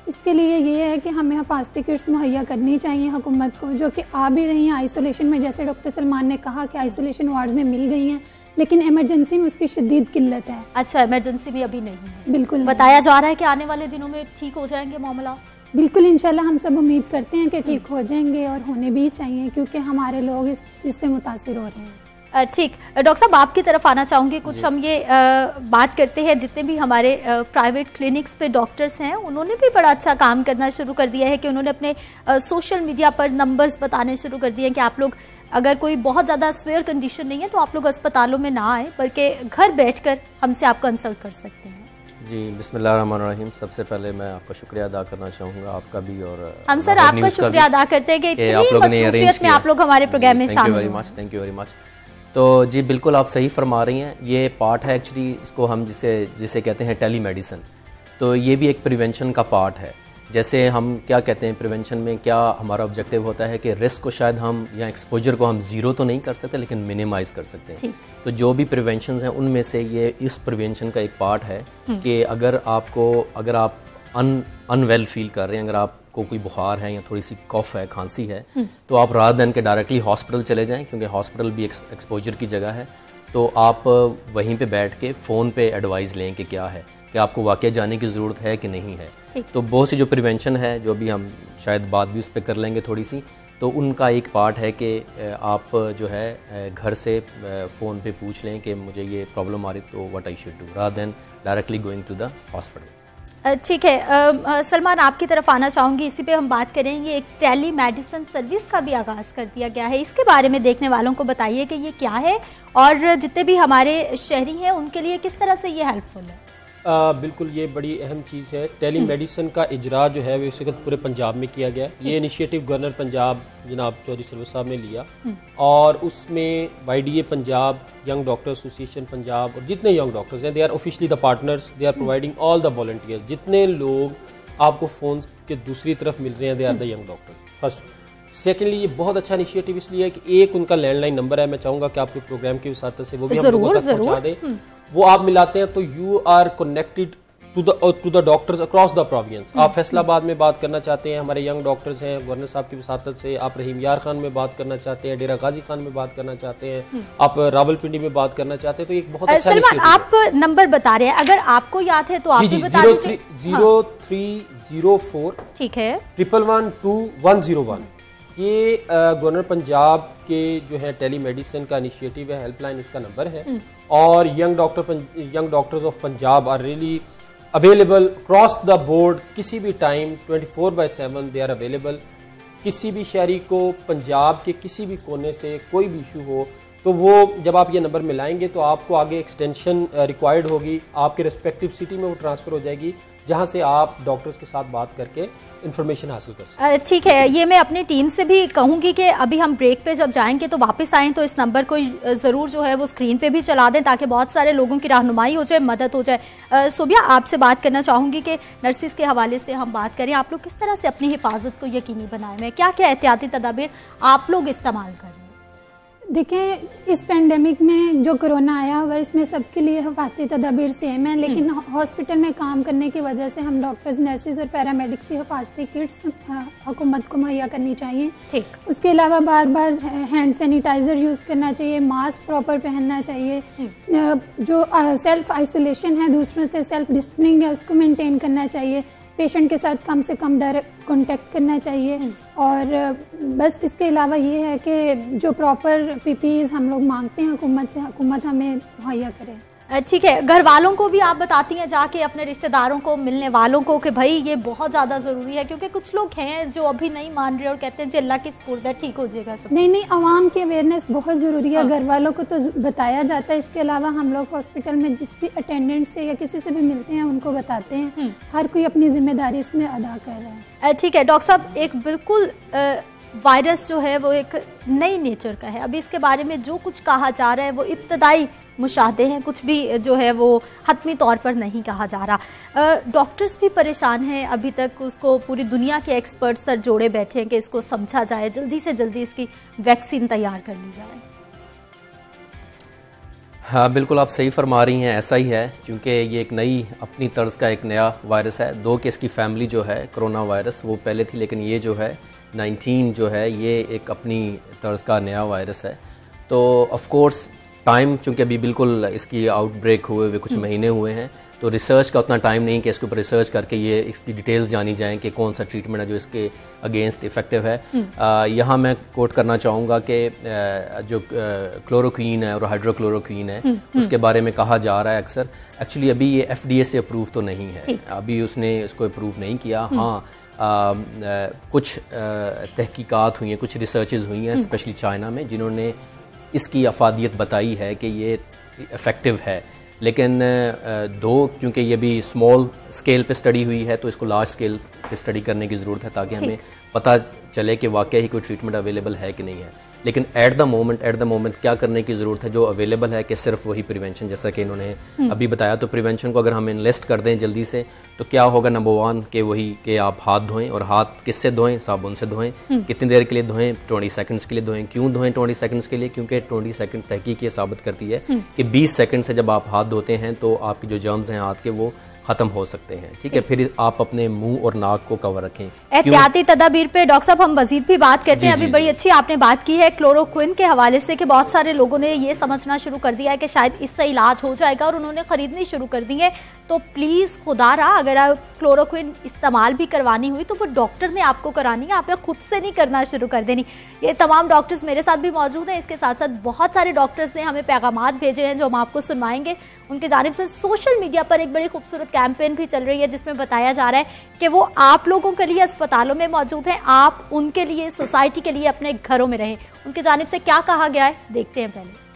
इसके लिए ये है कि हमें हफाजती किट्स मुहैया करनी चाहिए हुकूमत को जो कि आ भी रही हैं आइसोलेशन में। जैसे डॉक्टर सलमान ने कहा कि आइसोलेशन वार्ड में मिल गई हैं लेकिन इमरजेंसी में उसकी शदीद किल्लत है।
अच्छा इमरजेंसी भी अभी नहीं है। बिल्कुल बताया जा रहा है कि आने वाले दिनों में ठीक हो जाएँगे मामला?
बिल्कुल इंशाल्लाह हम सब उम्मीद करते हैं कि ठीक हो जाएँगे और होने भी चाहिए क्योंकि हमारे लोग इस इससे मुतासर हो रहे हैं।
ठीक. डॉक्टर साहब आपकी तरफ़ आना चाहूँगी. कुछ हम ये आ, बात करते हैं. जितने भी हमारे प्राइवेट क्लिनिक्स पे डॉक्टर्स हैं उन्होंने भी बड़ा अच्छा काम करना शुरू कर दिया है कि उन्होंने अपने आ, सोशल मीडिया पर नंबर्स बताने शुरू कर दिए हैं कि आप लोग अगर कोई बहुत ज़्यादा स्वेयर कंडीशन नहीं है तो आप लोग अस्पतालों में ना आए बल्कि घर बैठ कर हमसे आप कंसल्ट कर सकते हैं।
जी बिस्मिल्लाहिर्रहमानिर्रहीम. सबसे पहले मैं आपका शुक्रिया अदा करना चाहूँगा आपका भी और
हम सर आपका शुक्रिया अदा करते हैं कि इतनी आप लोग में आप लोग हमारे प्रोग्राम में शामिल
थैंक यू वेरी मच तो जी बिल्कुल आप सही फरमा रही हैं। ये पार्ट है एक्चुअली इसको हम जिसे जिसे कहते हैं टेली मेडिसन तो ये भी एक प्रिवेंशन का पार्ट है। जैसे हम क्या कहते हैं प्रिवेंशन में क्या हमारा ऑब्जेक्टिव होता है कि रिस्क को शायद हम या एक्सपोजर को हम ज़ीरो तो नहीं कर सकते लेकिन मिनिमाइज कर सकते हैं। तो जो भी प्रिवेंशन हैं उनमें से ये इस प्रिवेंशन का एक पार्ट है हम्म। कि अगर आपको अगर आप अन अनवेल फील कर रहे हैं अगर आप आपको कोई बुखार है या थोड़ी सी कफ है खांसी है तो आप रात दिन के डायरेक्टली हॉस्पिटल चले जाएँ क्योंकि हॉस्पिटल भी एक्सपोजर की जगह है। तो आप वहीं पे बैठ के फ़ोन पे एडवाइस लें कि क्या है कि आपको वाकई जाने की ज़रूरत है कि नहीं है। तो बहुत सी जो प्रिवेंशन है जो भी हम शायद बात भी उस पर कर लेंगे थोड़ी सी तो उनका एक पार्ट है कि आप जो है घर से फ़ोन पे पूछ लें कि मुझे ये प्रॉब्लम आ रही तो what I should do rather than directly going to the hospital
ठीक है सलमान आपकी तरफ़ आना चाहूँगी। इसी पे हम बात करेंगे। एक टेली मेडिसिन सर्विस का भी आगाज़ कर दिया गया है। इसके बारे में देखने वालों को बताइए कि ये क्या है और जितने भी हमारे शहरी हैं, उनके लिए किस तरह से ये हेल्पफुल है?
आ, बिल्कुल ये बड़ी अहम चीज़ है। टेली मेडिसिन का इजरा जो है वो इस वक्त पूरे पंजाब में किया गया। ये इनिशिएटिव गवर्नर पंजाब जनाब चौधरी सरवर साहब ने लिया। और उसमें Y D A Punjab young doctor association Punjab और जितने यंग डॉक्टर्स हैं they are officially the partners they are providing all the volunteers जितने लोग आपको फ़ोन के दूसरी तरफ़ मिल रहे हैं they are the young doctor first secondly ये बहुत अच्छा इनिशिएटिव इसलिए है कि एक उनका लैंडलाइन नंबर है मैं चाहूँगा कि आपके प्रोग्राम के साथ से वो भी हम लोगों तक पहुँचा दें। वो आप मिलाते हैं तो you are connected to the to the doctors across the province आप फैसलाबाद में बात करना चाहते हैं हमारे यंग डॉक्टर्स हैं गवर्नर साहब की वसात से आप रहीम यार खान में बात करना चाहते हैं डेरा गाजी खान में बात करना चाहते हैं आप रावलपिंडी में बात करना चाहते हैं तो एक बहुत अच्छा
सलमान आप नंबर बता रहे हैं अगर आपको याद है तो आप बता
ज़ीरो थ्री ज़ीरो फोर
ठीक है।
Triple one two one zero one ये गवर्नर पंजाब के जो है टेली मेडिसिन का इनिशिएटिव है हेल्पलाइन उसका नंबर है। और young doctor young doctors of Punjab are really available across the board किसी भी time 24 four by seven they are available किसी भी शहरी को पंजाब के किसी भी कोने से कोई भी इशू हो तो वो जब आप ये नंबर मिलाएँगे तो आपको आगे एक्सटेंशन रिक्वायर्ड होगी। आपके रिस्पेक्टिव सिटी में वो ट्रांसफ़र हो जाएगी। जहाँ से आप डॉक्टर्स के साथ बात करके इन्फॉर्मेशन हासिल कर सकते
ठीक है, ये मैं अपनी टीम से भी कहूँगी कि अभी हम ब्रेक पे जब जाएँगे तो वापस आएँ तो इस नंबर को ज़रूर जो है वो स्क्रीन पे भी चला दें ताकि बहुत सारे लोगों की रहनुमाई हो जाए, मदद हो जाए। सोबिया, आपसे बात करना चाहूँगी कि नर्सिस के हवाले से हम बात करें, आप लोग किस तरह से अपनी हिफाजत को यकीनी बनाए? में क्या क्या एहतियाती तदाबीर आप लोग इस्तेमाल करें
देखिए इस पेंडेमिक में जो कोरोना आया हुआ इसमें सबके लिए हिफाजती तदाबीर सेम है लेकिन हॉस्पिटल में काम करने की वजह से हम डॉक्टर्स नर्सिस और पैरामेडिक्स की हिफाजती किट्स हुकूमत को मुहैया करनी चाहिए।
ठीक।
उसके अलावा बार बार हैंड सैनिटाइजर यूज़ करना चाहिए मास्क प्रॉपर पहनना चाहिए। जो सेल्फ आइसोलेशन है दूसरों से सेल्फ डिस्टनिंग है उसको मेनटेन करना चाहिए। पेशेंट के साथ कम से कम डायरेक्ट कॉन्टेक्ट करना चाहिए। और, बस इसके अलावा ये है कि जो प्रॉपर पीपीज हम लोग मांगते हैं, हुकूमत से हुकूमत हमें मुहैया करें
ठीक है घर वालों को भी आप बताती हैं जाके अपने रिश्तेदारों को मिलने वालों को कि भाई ये बहुत ज़्यादा ज़रूरी है क्योंकि कुछ लोग हैं जो अभी नहीं मान रहे और कहते हैं जी अल्लाह की स्पूर्द है ठीक हो जाएगा सब।
नहीं नहीं आवाम की अवेयरनेस बहुत ज़रूरी है। हाँ। घर वालों को तो बताया जाता है। इसके अलावा हम लोग हॉस्पिटल में जिस भी अटेंडेंट से या किसी से भी मिलते हैं उनको बताते हैं। हम्म। हर कोई अपनी ज़िम्मेदारी इसमें अदा कर रहा
है। ठीक है डॉक्टर साहब एक बिल्कुल वायरस जो है वो एक नई नेचर का है। अभी इसके बारे में जो कुछ कहा जा रहा है वो इब्तदाई मुशाहदे हैं, कुछ भी जो है वो हतमी तौर पर नहीं कहा जा रहा। डॉक्टर्स भी परेशान हैं अभी तक, उसको पूरी दुनिया के एक्सपर्ट सर जोड़े बैठे हैं कि इसको समझा जाए, जल्दी से जल्दी इसकी वैक्सीन तैयार कर ली जाए।
हाँ बिल्कुल आप सही फरमा रही हैं, ऐसा ही है, क्योंकि ये एक नई, अपनी तर्ज का एक नया वायरस है। दो केस की फैमिली जो है कोरोना वायरस वो पहले थी, लेकिन ये जो है 19 जो है, ये एक अपनी तर्ज का नया वायरस है। तो ऑफ़ कोर्स टाइम चूँकि अभी बिल्कुल इसकी आउटब्रेक हुए हुए कुछ हम्म। महीने हुए हैं तो रिसर्च का उतना टाइम नहीं कि इसके ऊपर रिसर्च करके ये इसकी डिटेल्स जानी जाएँ कि कौन सा ट्रीटमेंट है जो इसके अगेंस्ट इफ़ेक्टिव है। हम्म। यहाँ मैं कोट करना चाहूँगा कि जो क्लोरोक्वीन है और हाइड्रोक्लोरोक्वीन है हम्म, उसके बारे में कहा जा रहा है अक्सर। एक्चुअली अभी ये एफडीए से अप्रूव तो नहीं है। अभी उसने इसको अप्रूव नहीं किया। हाँ आ, आ, कुछ तहकीकात हुई हैं कुछ रिसर्चेज हुई हैं स्पेशली चाइना में जिन्होंने इसकी अफादियत बताई है कि ये इफ़ेक्टिव है। लेकिन दो क्योंकि ये भी स्मॉल स्केल पे स्टडी हुई है तो इसको लार्ज स्केल पे स्टडी करने की ज़रूरत है ताकि हमें पता चले कि वाकई ही कोई ट्रीटमेंट अवेलेबल है कि नहीं है। लेकिन at the moment at the moment क्या करने की ज़रूरत है जो अवेलेबल है कि सिर्फ़ वही प्रिवेंशन जैसा कि इन्होंने हम्म। अभी बताया तो प्रिवेंशन को अगर हम इन्वेस्ट कर दें जल्दी से तो क्या होगा नंबर वन के वही कि आप हाथ धोएँ और हाथ किससे धोएँ साबुन से धोएँ हम्म। कितनी देर के लिए धोएँ ट्वेंटी सेकंड्स के लिए धोएँ क्यों धोएँ ट्वेंटी सेकंड्स के लिए क्योंकि ट्वेंटी सेकंड तहकीक ये साबित करती है हम्म। कि बीस सेकंड से जब आप हाथ धोते हैं तो आपकी जो जर्म्स हैं हाथ के वो खत्म हो सकते हैं। ठीक है फिर आप अपने मुँह और नाक को कवर रखें।
एहतियाती तदाबीर पे डॉक्टर साहब हम मजीद भी बात करते हैं। अभी बड़ी अच्छी आपने बात की है क्लोरोक्विन के हवाले से कि बहुत सारे लोगों ने ये समझना शुरू कर दिया है कि शायद इससे इलाज हो जाएगा और उन्होंने खरीदनी शुरू कर दी है। तो प्लीज़ खुदा रहा अगर आप क्लोरोक्विन इस्तेमाल भी करवानी हुई तो वो डॉक्टर ने आपको करानी है। आपने खुद से नहीं करना शुरू कर देनी। ये तमाम डॉक्टर्स मेरे साथ भी मौजूद हैं। इसके साथ साथ बहुत सारे डॉक्टर्स ने हमें पैगाम भेजे हैं जो हम आपको सुनवाएँगे। उनके जानब से सोशल मीडिया पर एक बड़ी खूबसूरत कैंपेन भी चल रही है जिसमें बताया जा रहा है कि वो आप लोगों के लिए अस्पतालों में मौजूद हैं। आप उनके लिए सोसाइटी के लिए अपने घरों में रहें। उनके जानब से क्या कहा गया है देखते हैं पहले।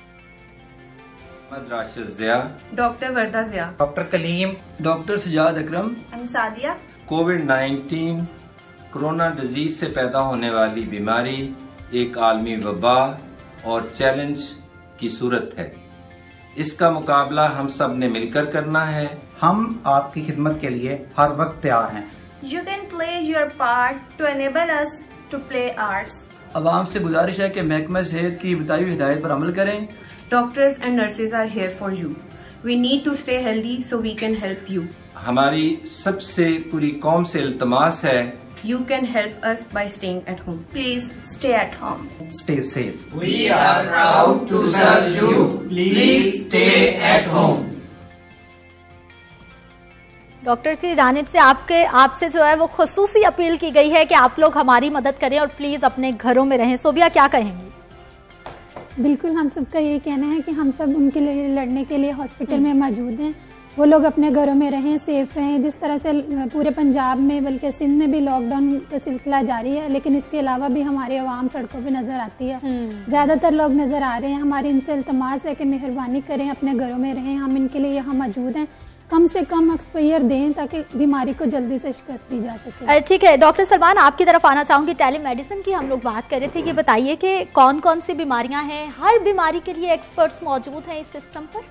Rashid Zia.
Doctor Warda Zia.
Doctor Kaleem. Doctor Sajjad Akram.
Sadia
covid 19 corona disease से पैदा होने वाली बीमारी एक आलमी वबा और चैलेंज की सूरत है। इसका मुकाबला हम सबने मिलकर करना है।
हम आपकी खिदमत के लिए हर वक्त तैयार हैं
you can play your part to enable us to play arts
आवाम से गुजारिश है कि महकमा सेहत की बताई हुई हिदायत पर अमल करें
doctors and nurses are here for you we need to stay healthy so we can help you
हमारी सबसे पूरी कौम से इल्तमास है
You can help us by staying at home. Please stay at home.
Stay safe.
We are proud to serve you. Please stay at home.
Doctor की जानब से आपके आपसे जो है वो खसूसी अपील की गई है कि आप लोग हमारी मदद करें और प्लीज़ अपने घरों में रहें। सोबिया क्या कहेंगी?
बिल्कुल हम सबका ये कहना है कि हम सब उनके लिए लड़ने के लिए हॉस्पिटल में मौजूद हैं। वो लोग अपने घरों में रहें सेफ़ रहें। जिस तरह से पूरे पंजाब में बल्कि सिंध में भी लॉकडाउन का सिलसिला जारी है लेकिन इसके अलावा भी हमारी आवाम सड़कों पे नज़र आती है। हम्म। ज़्यादातर लोग नज़र आ रहे हैं। हमारी इनसे इल्तमास है कि मेहरबानी करें अपने घरों में रहें। हम इनके लिए यहाँ मौजूद हैं। कम से कम एक्सपायर दें ताकि बीमारी को जल्दी से शिकस्त दी जा सके।
ठीक है डॉक्टर सलमान आपकी तरफ़ आना चाहूँगी। टेली मेडिसिन की हम लोग बात कर रहे थे। ये बताइए कि कौन कौन सी बीमारियाँ हैं? हर बीमारी के लिए एक्सपर्ट्स मौजूद हैं इस सिस्टम पर?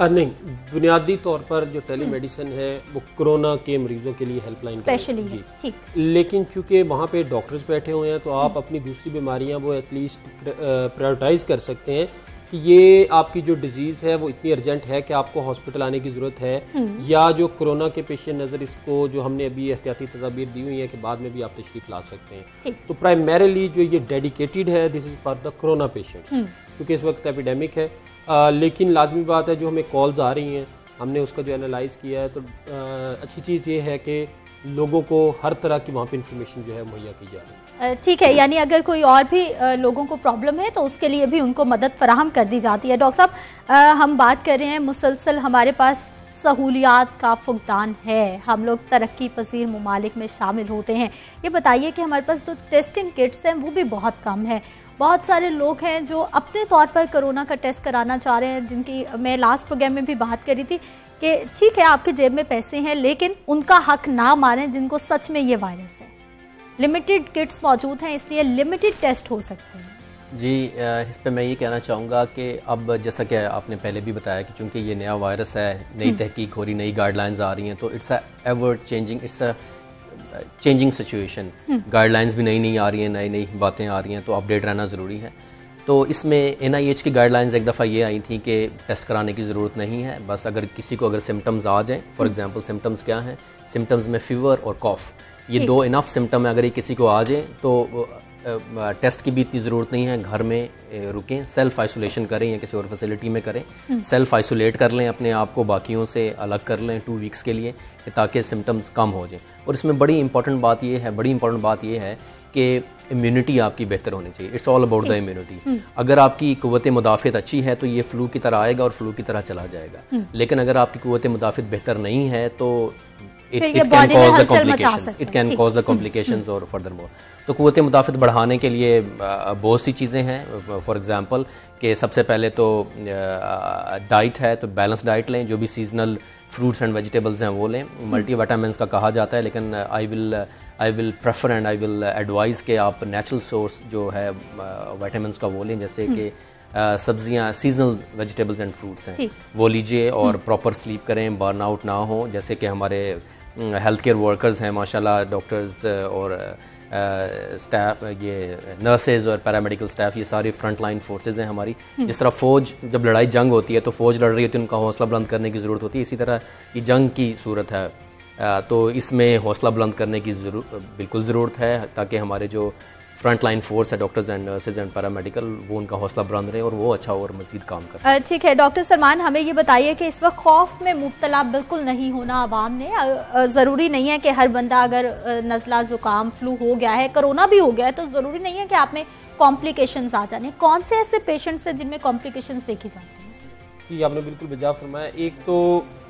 नहीं बुनियादी तौर पर जो टेली मेडिसिन है वो कोरोना के मरीजों के लिए हेल्पलाइन
स्पेशली जी।
लेकिन चूँकि वहाँ पे डॉक्टर्स बैठे हुए हैं तो आप। अपनी दूसरी बीमारियाँ वो एटलीस्ट प्रायोरिटाइज कर सकते हैं। कि ये आपकी जो डिज़ीज़ है वो इतनी अर्जेंट है कि आपको हॉस्पिटल आने की ज़रूरत है। हम्म। या जो कोरोना के पेश नज़र इसको जो हमने अभी एहतियाती तदाबीर दी हुई है कि बाद में भी आप तशरीफ़ ला सकते हैं। तो प्राइमरली जो ये डेडिकेटेड है this is for the corona patients क्योंकि इस वक्त एपिडेमिक है। आ, लेकिन लाजमी बात है जो हमें कॉल्स आ रही हैं हमने उसका जो एनालाइज किया है तो आ, अच्छी चीज़ ये है कि लोगों को हर तरह की वहाँ पे इंफॉर्मेशन जो है मुहैया की जा रही
है। ठीक है, यानी अगर कोई और भी लोगों को प्रॉब्लम है तो उसके लिए भी उनको मदद फराहम कर दी जाती है। डॉक्टर साहब हम बात कर रहे हैं, मुसलसल हमारे पास सहूलियात का फुकदान है। हम लोग तरक्की पसीर ममालिक में शामिल होते हैं। ये बताइए कि हमारे पास जो टेस्टिंग किट्स हैं, वो भी बहुत कम है। बहुत सारे लोग हैं जो अपने तौर पर कोरोना का टेस्ट कराना चाह रहे हैं, जिनकी, मैं लास्ट प्रोग्राम में भी बात करी थी कि ठीक है, आपके जेब में पैसे हैं, लेकिन उनका हक ना मारें जिनको सच में ये वायरस लिमिटेड किट्स मौजूद हैं इसलिए लिमिटेड टेस्ट हो सकते हैं।
जी इस पर मैं ये कहना चाहूँगा कि अब जैसा कि आपने पहले भी बताया कि चूँकि ये नया वायरस है नई हम्म। तहकीक हो रही नई गाइडलाइंस आ रही हैं तो it's a ever changing it's a changing situation guidelines भी नई नई आ रही हैं नई नई बातें आ रही हैं तो अपडेट रहना ज़रूरी है। तो इसमें एनआईएच की गाइडलाइंस एक दफ़ा ये आई थी कि टेस्ट कराने की ज़रूरत नहीं है बस अगर किसी को अगर सिम्टम्स आ जाएँ फॉर एग्जांपल सिम्टम्स क्या हैं? सिम्टम्स में फीवर और कॉफ ये दो इनफ सिम्टम है अगर ये किसी को आ जाए तो टेस्ट की भी इतनी ज़रूरत नहीं है। घर में रुकें सेल्फ आइसोलेशन करें या किसी और फैसिलिटी में करें। सेल्फ आइसोलेट कर लें अपने आप को बाकियों से अलग कर लें टू वीक्स के लिए ताकि सिम्टम्स कम हो जाएँ। और इसमें बड़ी इंपॉर्टेंट बात यह है बड़ी इंपॉर्टेंट बात यह है कि इम्यूनिटी आपकी बेहतर होनी चाहिए। It's all about the immunity अगर आपकी कुत मुदाफ़त अच्छी है तो ये फ्लू की तरह आएगा और फ्लू की तरह चला जाएगा। हम्म। लेकिन अगर आपकी कुत मुदाफ़त बेहतर नहीं है तो it can cause the complication it can cause the complication और फर्दर मोर तो कुत मुदाफ़त बढ़ाने के लिए बहुत सी चीज़ें हैं। फॉर एग्ज़ाम्पल कि सबसे पहले तो डाइट है तो बैलेंस डाइट लें जो भी सीजनल फ्रूट्स एंड वेजिटेबल्स हैं वो लें। मल्टी वाइटामिन का कहा जाता है लेकिन I will I will prefer and I will advise के आप नेचुरल सोर्स जो है वाइटामिन का वो लें जैसे कि सब्ज़ियाँ सीजनल वेजिटेबल्स एंड फ्रूट्स हैं। वो लीजिए और प्रॉपर हम्म। स्लीप करें बर्न आउट ना हो जैसे कि हमारे हेल्थ केयर वर्कर्स हैं माशाल्लाह डॉक्टर्स और स्टाफ ये नर्सेज और पैरामेडिकल स्टाफ ये सारी फ्रंट लाइन फोर्सेज हैं हमारी। जिस तरह फौज जब लड़ाई जंग होती है तो फौज लड़ रही होती है उनका हौसला बुलंद करने की ज़रूरत होती है। इसी तरह ये जंग की सूरत है। तो इसमें हौसला बुलंद करने की ज़रूर बिल्कुल ज़रूरत है ताकि हमारे जो फ्रंट लाइन फोर्स है doctors and nurses and paramedical वो उनका हौसला बुलंद रहे और वो अच्छा और मजीद काम कर
ठीक है डॉक्टर सलमान हमें ये बताइए कि इस वक्त खौफ में मुबतला बिल्कुल नहीं होना आवाम ने। ज़रूरी नहीं है कि हर बंदा अगर नजला ज़ुकाम फ्लू हो गया है कोरोना भी हो गया है तो ज़रूरी नहीं है कि आप में कॉम्प्लिकेशन आ जाने। कौन से ऐसे पेशेंट्स हैं जिनमें कॉम्प्लिकेशन देखी जाती हैं?
जी आपने बिल्कुल बजा फरमाया। एक तो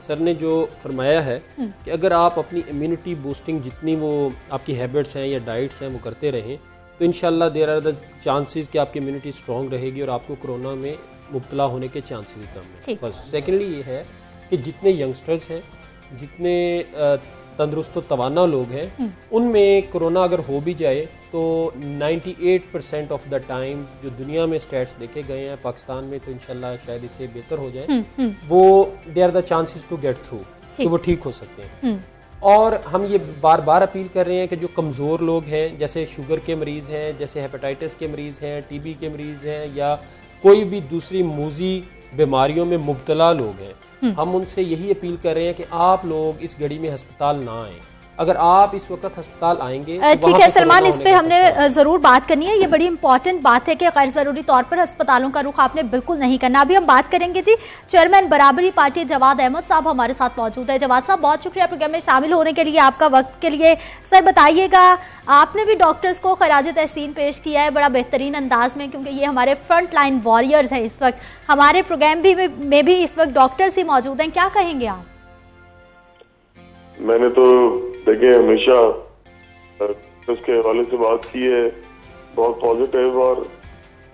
सर ने जो फरमाया है हम्म। कि अगर आप अपनी इम्यूनिटी बूस्टिंग जितनी वो आपकी हैबिट्स हैं या डाइट्स हैं वो करते रहें तो in there are the chances कि आपकी इम्यूनिटी स्ट्रॉन्ग रहेगी और आपको कोरोना में मुबतला होने के चांसेस कम है। बस। सेकेंडली ये है कि जितने यंगस्टर्स हैं जितने तंदुरुस्त तवाना लोग हैं हम्म। उनमें कोरोना अगर हो भी जाए तो 98 परसेंट ऑफ़ द टाइम जो दुनिया में स्टेट्स देखे गए हैं पाकिस्तान में तो इनशाला शायद इससे बेहतर हो जाए हम्म, हम्म। वो they are the chances to get through तो वो ठीक हो सकते हैं। और हम ये बार बार अपील कर रहे हैं कि जो कमज़ोर लोग हैं जैसे शुगर के मरीज़ हैं जैसे हेपेटाइटिस के मरीज़ हैं टीबी के मरीज़ हैं या कोई भी दूसरी मूजी बीमारियों में मुबतला लोग हैं हम्म। हम उनसे यही अपील कर रहे हैं कि आप लोग इस घड़ी में हस्पताल ना आए अगर आप इस वक्त अस्पताल आएँगे ठीक
तो ठीक है सलमान इस पे हमने ज़रूर बात करनी है। ये बड़ी इंपॉर्टेंट बात है कि गैर ज़रूरी तौर पर अस्पतालों का रुख आपने बिल्कुल नहीं करना। अभी हम बात करेंगे जी चेयरमैन बराबरी पार्टी जवाद अहमद साहब हमारे साथ मौजूद है। जवाद साहब बहुत शुक्रिया प्रोग्राम में शामिल होने के लिए आपका वक्त के लिए। सर बताइएगा आपने भी डॉक्टर्स को खराज तहसीन पेश किया है बड़ा बेहतरीन अंदाज में क्योंकि ये हमारे फ्रंट लाइन वॉरियर्स हैं इस वक्त। हमारे प्रोग्राम भी में भी इस वक्त डॉक्टर्स ही मौजूद हैं। क्या कहेंगे आप?
मैंने तो देखिए, हमेशा उसके हवाले से बात की है, बहुत पॉजिटिव और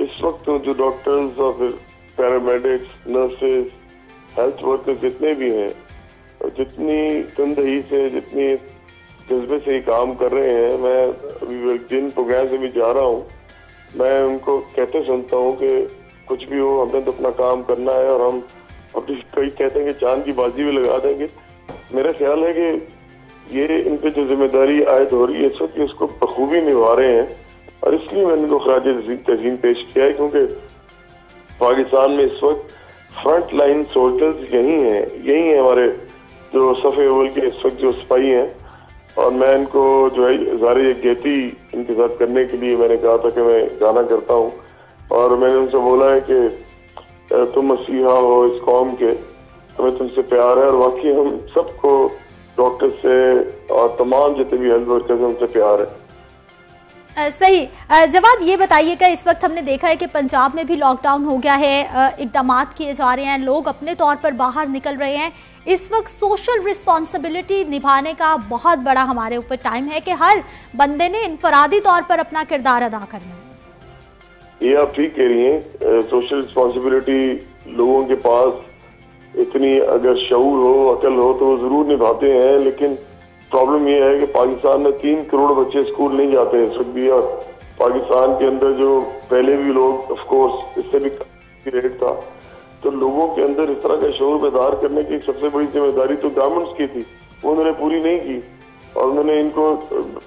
इस वक्त जो डॉक्टर्स और फिर पैरामेडिक्स नर्सेज हेल्थ वर्कर्स जितने भी हैं जितनी तंदही से, जितनी जज्बे से ही काम कर रहे हैं, मैं अभी जिन प्रोग्राम से भी जा रहा हूँ, मैं उनको कहते सुनता हूँ कि कुछ भी हो, हमने तो अपना काम करना है और हम अभी कई कहते हैं कि चाँद की बाजी भी लगा देंगे। मेरा ख्याल है कि ये इन पे जो ज़िम्मेदारी आयद हो रही है, इस वक्त उसको बखूबी निभा रहे हैं और इसलिए मैंने इनको खराज तजीम पेश किया है क्योंकि पाकिस्तान में इस वक्त फ्रंट लाइन सोल्जर्स यही हैं, यही है हमारे जो सफ़े अवल के इस वक्त जो सिपाही हैं। और मैं इनको जो है ज़ारी गेती इनके साथ करने के लिए मैंने कहा था कि मैं गाना करता हूँ। और मैंने उनसे बोला है कि तुम मसीहा हो इस कौम के, हमें तुमसे प्यार है और बाकी हम सबको डॉक्टर से और तमाम जितने भी हेल्थ वर्कर्स हैं उनसे प्यार है।
सही। जवाब ये बताइएगा इस वक्त हमने देखा है कि पंजाब में भी लॉकडाउन हो गया है इकदाम किए जा रहे हैं लोग अपने तौर पर बाहर निकल रहे हैं। इस वक्त सोशल रिस्पॉन्सिबिलिटी निभाने का बहुत बड़ा हमारे ऊपर टाइम है कि हर बंदे ने इनफरादी तौर पर अपना किरदार अदा करना है।
ये आप ठीक कह रही हैं सोशल रिस्पॉन्सिबिलिटी लोगों के पास इतनी अगर शूर हो, अकल हो तो वो ज़रूर निभाते हैं, लेकिन प्रॉब्लम ये है कि पाकिस्तान में तीन करोड़ बच्चे स्कूल नहीं जाते हैं वक्त भी और पाकिस्तान के अंदर जो पहले भी लोग ऑफकोर्स इससे भी रेट था। तो लोगों के अंदर इस तरह का शोर बेदार करने की सबसे बड़ी ज़िम्मेदारी तो गवर्नमेंट्स की थी। वो उन्होंने पूरी नहीं की, और उन्होंने इनको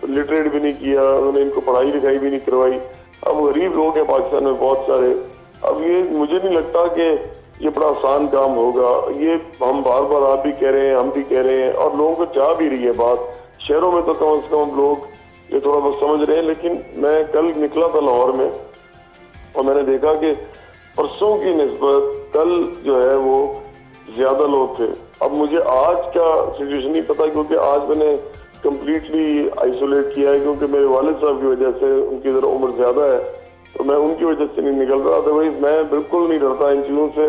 लिटरेट भी नहीं किया, उन्होंने इनको पढ़ाई लिखाई भी नहीं करवाई। अब गरीब लोग हैं पाकिस्तान में बहुत सारे। अब ये मुझे नहीं लगता कि ये बड़ा आसान काम होगा। ये हम बार बार आप भी कह रहे हैं, हम भी कह रहे हैं, और लोगों को चाह भी रही है बात। शहरों में तो कम से कम लोग ये थोड़ा बहुत समझ रहे हैं, लेकिन मैं कल निकला था लाहौर में, और मैंने देखा कि परसों की नस्बत कल जो है वो ज़्यादा लोग थे। अब मुझे आज का सिचुएशन नहीं पता, क्योंकि आज मैंने कम्प्लीटली आइसोलेट किया है, क्योंकि मेरे वाले साहब की वजह से उनकी जरा उम्र ज़्यादा है तो मैं उनकी वजह से नहीं निकल रहा। अदरवाइज़ मैं बिल्कुल नहीं डरता इन चीज़ों से।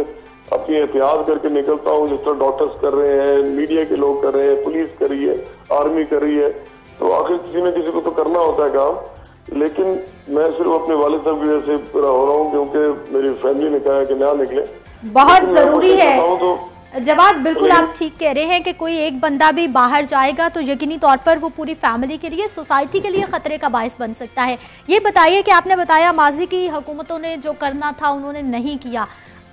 अपनी एहतियात करके निकलता हूँ जिस तरह डॉक्टर्स कर रहे हैं मीडिया के लोग कर रहे हैं पुलिस कर रही है आर्मी कर रही है तो आखिर किसी न किसी को तो करना होता है काम। लेकिन मैं सिर्फ़ अपने वाले साहब की वजह से पूरा हो रहा हूँ क्योंकि मेरी फैमिली ने कहा है कि ना निकले।
बहुत ज़रूरी है। तो जवाब बिल्कुल आप ठीक कह रहे हैं कि कोई एक बंदा भी बाहर जाएगा तो यकीनी तौर पर वो पूरी फैमिली के लिए सोसाइटी के लिए खतरे का बायस बन सकता है। ये बताइए कि आपने बताया माजी की हुकूमतों ने जो करना था उन्होंने नहीं किया।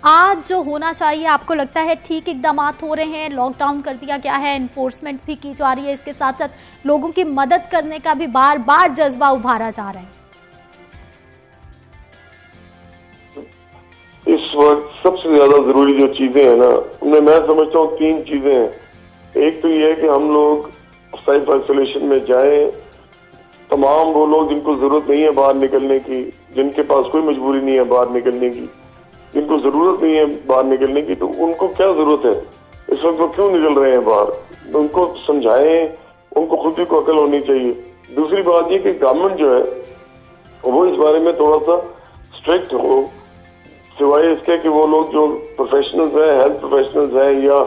आज जो होना चाहिए, आपको लगता है ठीक इकदाम हो रहे हैं लॉकडाउन कर दिया गया है इन्फोर्समेंट भी की जा रही है, इसके साथ साथ लोगों की मदद करने का भी बार बार जज्बा उभारा जा रहा है।
इस वक्त सबसे ज़्यादा ज़रूरी जो चीज़ें हैं ना उनमें मैं समझता हूँ तीन चीज़ें हैं। एक तो ये है कि हम लोग सेल्फ आइसोलेशन में जाएँ। तमाम वो लोग जिनको ज़रूरत नहीं है बाहर निकलने की, जिनके पास कोई मजबूरी नहीं है बाहर निकलने की। जिनको ज़रूरत नहीं है बाहर निकलने की तो उनको क्या ज़रूरत है? इस वक्त वो क्यों निकल रहे हैं बाहर? उनको समझाएँ, उनको खुद ही को अकल होनी चाहिए। दूसरी बात ये कि गवर्नमेंट जो है, वो इस बारे में थोड़ा सा स्ट्रिक्ट हो। सिवाय इसके कि वो लोग जो प्रोफेशनल्स हैं हेल्थ प्रोफेशनल्स हैं, या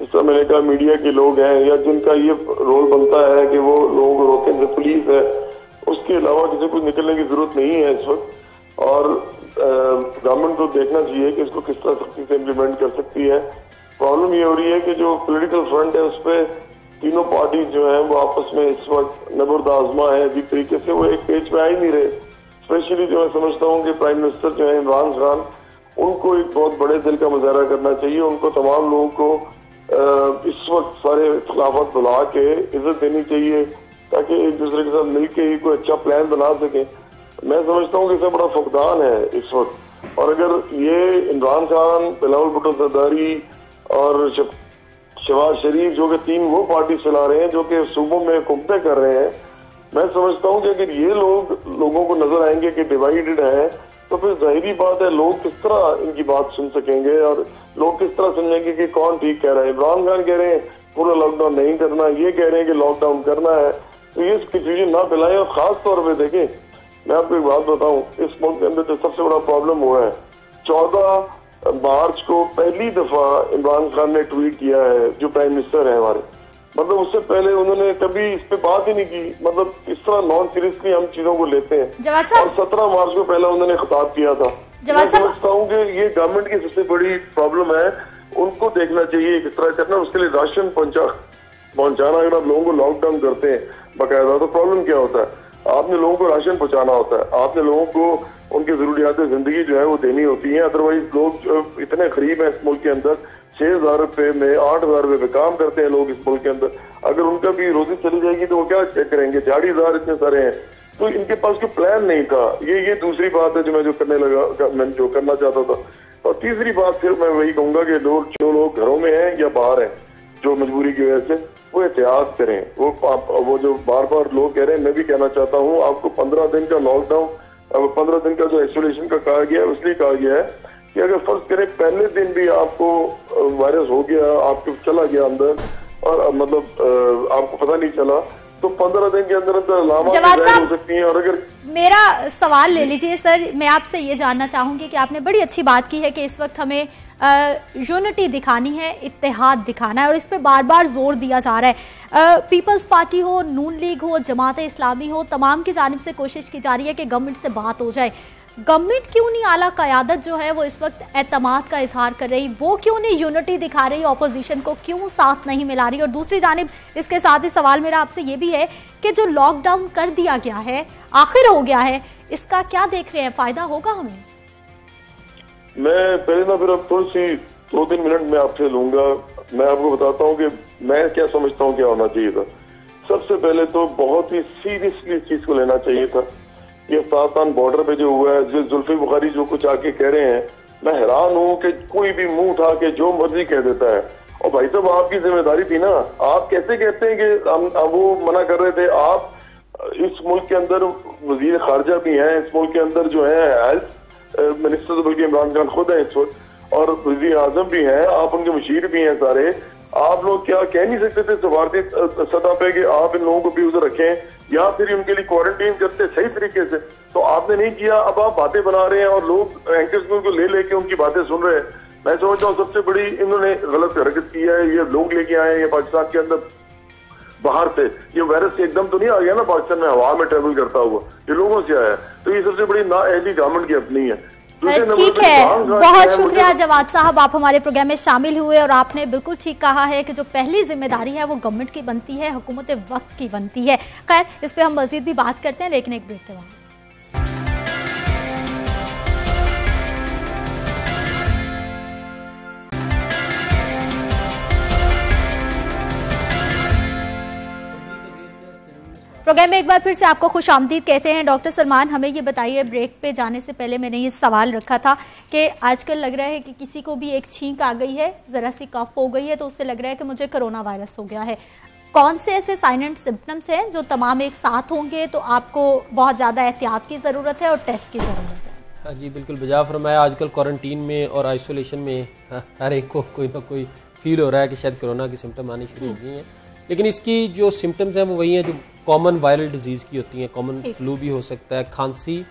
इस तरह मैंने कहा मीडिया के लोग हैं, या जिनका ये रोल बनता है कि वो लोगों को रोकें पुलिस है, उसके अलावा किसी को निकलने की ज़रूरत नहीं है इस वक्त। और गवर्नमेंट को देखना चाहिए कि इसको किस तरह सख्ती से इम्प्लीमेंट कर सकती है। प्रॉब्लम ये हो रही है कि जो पोलिटिकल फ्रंट है, उस पर तीनों पार्टी जो है, वो आपस में इस वक्त नबुर्द आजमा है अजीब तरीके से वो एक पेज पे आ ही नहीं रहे। स्पेशली जो मैं समझता हूँ कि प्राइम मिनिस्टर जो है, इमरान खान, उनको एक बहुत बड़े दिल का मुजाहरा करना चाहिए। उनको तमाम लोगों को इस वक्त सारे खिलाफत बुला के इज़्ज़त देनी चाहिए, ताकि एक दूसरे के साथ मिलकर ही कोई अच्छा प्लान बना सके। मैं समझता हूँ कि इसमें बड़ा फुकदान है इस वक्त। और अगर ये इमरान खान, बिलावल भुट्टो सरदारी और शहबाज शरीफ जो कि तीन वो पार्टी चला रहे हैं, जो कि सूबों में हुकूमतें कर रहे हैं, मैं समझता हूँ कि अगर ये लोग, लोगों को नज़र आएँगे कि डिवाइडेड है तो फिर जाहिरी बात है, लोग किस तरह इनकी बात सुन सकेंगे और लोग किस तरह समझेंगे कि कौन ठीक कह रहा है। इमरान खान कह रहे हैं, पूरा लॉकडाउन नहीं करना, ये कह रहे हैं कि लॉकडाउन करना है। तो ये कंफ्यूजन ना फैलाएँ और खास तौर पर देखें मैं आपको एक बात बताऊँ इस मुल्क के अंदर जो सबसे बड़ा प्रॉब्लम हुआ है चौदह मार्च को पहली दफ़ा इमरान खान ने ट्वीट किया है जो प्राइम मिनिस्टर है हमारे। मतलब उससे पहले उन्होंने कभी इस पे बात ही नहीं की। मतलब इस तरह नॉन सीरियसली हम चीज़ों को लेते हैं। और सत्रह मार्च को पहले उन्होंने खिताब किया था। मैं समझता हूँ कि ये गवर्नमेंट की सबसे बड़ी प्रॉब्लम है। उनको देखना चाहिए किस तरह करना उसके लिए राशन पहुँचा पहुंचाना अगर आप लोगों को लॉकडाउन करते हैं बाकायदा तो प्रॉब्लम क्या होता है? आपने लोगों को राशन पहुंचाना होता है। आपने लोगों को उनकी जरूरियात ज़िंदगी जो है वो देनी होती है। अदरवाइज़ लोग इतने गरीब हैं इस मुल्क के अंदर, छह हज़ार रुपए में, आठ हज़ार रुपए में काम करते हैं लोग इस मुल्क के अंदर। अगर उनका भी रोजी चली जाएगी तो वो क्या चेक करेंगे? चार हज़ार इतने सारे हैं। तो इनके पास कोई प्लान नहीं था। ये ये दूसरी बात है जो मैं जो करने लगा मैं जो करना चाहता था। और तीसरी बात फिर मैं वही कहूँगा कि लोग, जो लोग घरों में हैं या बाहर हैं, जो मजबूरी की वजह से वो एहतियात करें। वो आप, वो जो बार बार लोग कह रहे हैं मैं भी कहना चाहता हूँ आपको पंद्रह दिन का लॉकडाउन पंद्रह दिन का जो आइसोलेशन का कहा गया है इसलिए कहा गया है कि अगर फ़र्ज़ करें पहले दिन भी आपको वायरस हो गया आपके चला गया अंदर और मतलब आपको पता नहीं चला तो पंद्रह दिन के अंदर अंदर अलामत हो सकती है और अगर
मेरा सवाल ले लीजिए सर मैं आपसे ये जानना चाहूँगी कि आपने बड़ी अच्छी बात की है कि इस वक्त हमें यूनिटी दिखानी है, इत्तेहाद दिखाना है और इस पर बार बार ज़ोर दिया जा रहा है। पीपल्स पार्टी हो, नून लीग हो, जमात इस्लामी हो, तमाम की जानब से कोशिश की जा रही है कि गवर्नमेंट से बात हो जाए। गवर्नमेंट क्यों नहीं आला क्यादत जो है, वो इस वक्त एतमाद का इजहार कर रही, वो क्यों नहीं यूनिटी दिखा रही ऑपोजिशन को क्यों साथ नहीं मिला रही? और दूसरी जानब, इसके साथ ही सवाल मेरा आपसे ये भी है कि जो लॉकडाउन कर दिया गया है, आखिर हो गया है, इसका क्या देख रहे हैं? फ़ायदा होगा हमें?
मैं पहले ना फिर अब थोड़ी सी, दो तीन मिनट में आपसे लूँगा। मैं आपको बताता हूँ कि मैं क्या समझता हूँ क्या होना चाहिए था। सबसे पहले तो बहुत ही सीरियसली इस चीज़ को लेना चाहिए था। ये पाकिस्तान बॉर्डर पे जो हुआ है जो जुल्फी बुखारी जो कुछ आके कह रहे हैं, मैं हैरान हूँ कि कोई भी मुँह उठा के जो मर्ज़ी कह देता है। और भाई साहब, आपकी ज़िम्मेदारी थी ना। आप कैसे कहते हैं कि हम वो मना कर रहे थे? आप इस मुल्क के अंदर वज़ीर खारजा भी हैं, इस मुल्क के अंदर जो है हेल्थ मिनिस्टर तो बल्कि इमरान खान खुद है इस वक्त, और वज़ीर आज़म भी हैं, आप उनके मशीर भी हैं सारे। आप लोग क्या कह नहीं सकते थे सफारती सतह पे कि आप इन लोगों को भी उधर रखें, या फिर उनके लिए क्वारंटीन करते सही तरीके से? तो आपने नहीं किया, अब आप बातें बना रहे हैं और लोग एंकर्स को ले लेके उनकी बातें सुन रहे हैं। मैं समझता हूँ सबसे बड़ी इन्होंने गलत हरकत की है, ये लोग लेके आए हैं पाकिस्तान के अंदर बाहर से। ये वायरस एकदम तो नहीं आ गया ना पाकिस्तान में हवा में ट्रेवल करता हुआ। ये लोगों से आया। तो ये सबसे बड़ी ना एहली गवर्नमेंट की अपनी है।
ठीक है। बहुत शुक्रिया जवाद साहब आप हमारे प्रोग्राम में शामिल हुए और आपने बिल्कुल ठीक कहा है कि जो पहली ज़िम्मेदारी है वो गवर्नमेंट की बनती है हुकूमत वक्त की बनती है। खैर इस पर हम मजीद भी बात करते हैं लेकिन एक ब्रेक के बाद। प्रोग्राम में एक बार फिर से आपको खुश आमदीद कहते हैं। डॉक्टर सलमान, हमें ये बताइए, ब्रेक पे जाने से पहले मैंने ये सवाल रखा था कि आजकल लग रहा है कि किसी को भी एक छींक आ गई है, ज़रा सी कफ हो गई है तो उससे लग रहा है कि मुझे कोरोना वायरस हो गया है। कौन से ऐसे साइन एंड सिम्टम्स हैं जो तमाम एक साथ होंगे तो आपको बहुत ज़्यादा एहतियात की ज़रूरत है और टेस्ट की ज़रूरत है?
हाँ जी, बिल्कुल बजा फरमाया आजकल क्वारंटीन में और आइसोलेशन में हर एक को कोई ना कोई फील हो रहा है कि शायद कोरोना की सिम्टम आनी शुरू हो गई हैं। लेकिन इसकी जो सिम्टम्स हैं, वो वही हैं जो कॉमन वायरल डिज़ीज़ की होती हैं कॉमन फ्लू भी हो सकता है खांसी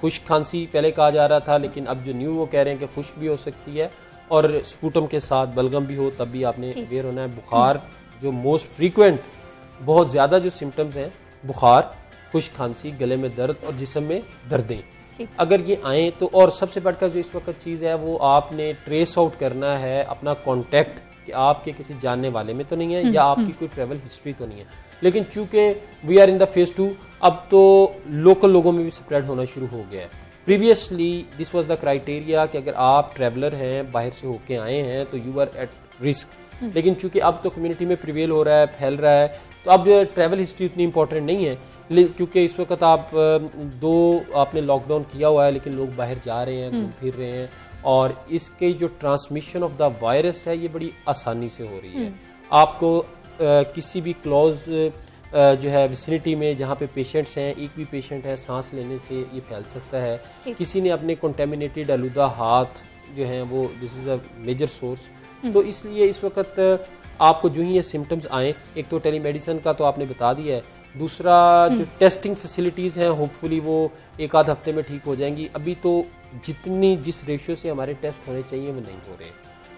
खुश खांसी पहले कहा जा रहा था लेकिन अब जो न्यू वो कह रहे हैं कि खुश भी हो सकती है और स्पूटम के साथ बलगम भी हो तब भी आपने अवेयर होना है बुखार जो मोस्ट फ्रीक्वेंट बहुत ज़्यादा जो सिम्टम्स हैं बुखार खुश खांसी गले में दर्द और जिसम में दर्दें। अगर ये आए तो और सबसे बढ़कर जो इस वक्त चीज़ है वो आपने ट्रेस आउट करना है अपना कॉन्टेक्ट कि आपके किसी जानने वाले में तो नहीं है या आपकी कोई ट्रेवल हिस्ट्री तो नहीं है। लेकिन चूँकि we are in the phase two अब तो लोकल लोगों में भी स्प्रेड होना शुरू हो गया है। Previously this was the criteria कि अगर आप ट्रेवलर हैं बाहर से होके आए हैं तो यू आर एट रिस्क लेकिन चूँकि अब तो कम्युनिटी में प्रिवेल हो रहा है फैल रहा है तो अब जो है ट्रैवल हिस्ट्री उतनी इंपॉर्टेंट नहीं है। क्योंकि इस वक्त आप दो आपने लॉकडाउन किया हुआ है लेकिन लोग बाहर जा रहे हैं घूम फिर रहे हैं और इसके जो ट्रांसमिशन ऑफ़ द वायरस है ये बड़ी आसानी से हो रही है। हम्म। आपको किसी भी क्लोज जो है विसिनिटी में जहाँ पे पेशेंट्स हैं एक भी पेशेंट है सांस लेने से ये फैल सकता है। किसी ने अपने कंटेमिनेटेड आलूदा हाथ जो हैं वो this is a major source तो इसलिए इस वक्त आपको जो ही ये सिम्टम्स आए एक तो टेलीमेडिसिन का तो आपने बता दिया है दूसरा जो टेस्टिंग हम्म। फैसिलिटीज़ हैं होपफुली वो एक आध हफ़्ते में ठीक हो जाएँगी। अभी तो जितनी जिस रेशियो से हमारे टेस्ट होने चाहिए वो नहीं हो रहे।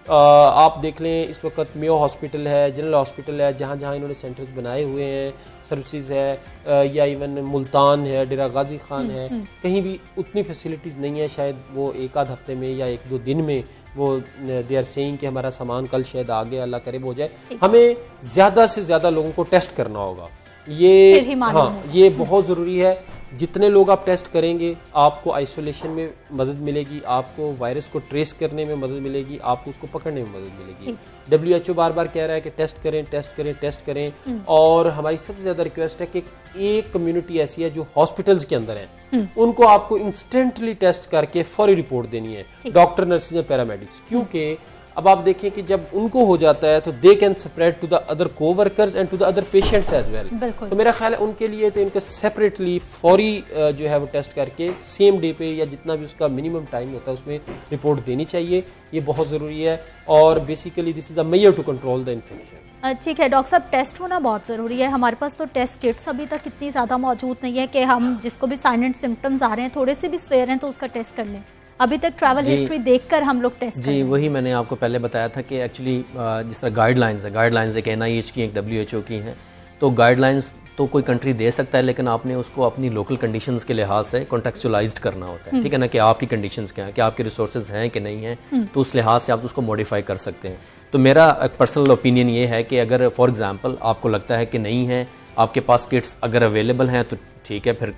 आप देख लें इस वक्त मेयो हॉस्पिटल है जनरल हॉस्पिटल है जहाँ जहाँ इन्होंने सेंटर्स बनाए हुए हैं सर्विसेज़ है या इवन मुल्तान है डेरा गाजी खान हम्म, है हम्म। कहीं भी उतनी फैसिलिटीज़ नहीं है शायद वो एक आध हफ़्ते में या एक दो दिन में वो दे आर सेइंग कि हमारा सामान कल शायद आगे अल्लाह करे हो जाए। हमें ज़्यादा से ज़्यादा लोगों को टेस्ट करना होगा। ये हाँ ये बहुत ज़रूरी है। जितने लोग आप टेस्ट करेंगे आपको आइसोलेशन में मदद मिलेगी आपको वायरस को ट्रेस करने में मदद मिलेगी आपको उसको पकड़ने में मदद मिलेगी। डब्ल्यू एच ओ बार बार कह रहा है कि टेस्ट करें टेस्ट करें टेस्ट करें। हम्म। और हमारी सबसे ज़्यादा रिक्वेस्ट है कि एक कम्युनिटी ऐसी है जो हॉस्पिटल्स के अंदर है। हम्म। उनको आपको इंस्टेंटली टेस्ट करके फौरी रिपोर्ट देनी है। डॉक्टर नर्सिस और पैरामेडिक्स क्योंकि अब आप देखें कि जब उनको हो जाता है तो they can spread to the other coworkers and to the other patients as well तो मेरा ख्याल है उनके लिए तो इनको सेपरेटली फौरी जो है वो टेस्ट करके सेम डे पे या जितना भी उसका मिनिमम टाइम होता है उसमें रिपोर्ट देनी चाहिए। ये बहुत ज़रूरी है और basically this is a measure to control the infection
ठीक है डॉक्टर साहब टेस्ट होना बहुत ज़रूरी है। हमारे पास तो टेस्ट किट्स अभी तक इतनी ज़्यादा मौजूद नहीं है कि हम जिसको भी साइलेंट सिम्टम्स आ रहे हैं थोड़े से भी स्वेयर हैं तो उसका टेस्ट कर लें। अभी तक ट्रैवल हिस्ट्री देखकर हम लोग टेस्ट
जी वही मैंने आपको पहले बताया था कि एक्चुअली जिस तरह गाइडलाइंस है गाइडलाइंस एक एन की एक डब्ल्यू की हैं तो गाइडलाइंस तो कोई कंट्री दे सकता है लेकिन आपने उसको अपनी लोकल कंडीशन के लिहाज से कॉन्टेक्चुअलाइज करना होता है हम्म। ठीक है ना कि आपकी कंडीशन क्या है कि आपके रिसोर्सेज हैं कि नहीं हैं हम्म। तो उस लिहाज से आप उसको मॉडिफाई कर सकते हैं तो मेरा पर्सनल ओपिनियन ये है कि अगर फॉर एग्ज़ाम्पल आपको लगता है कि नहीं है आपके पास किट्स अगर अवेलेबल हैं तो ठीक है फिर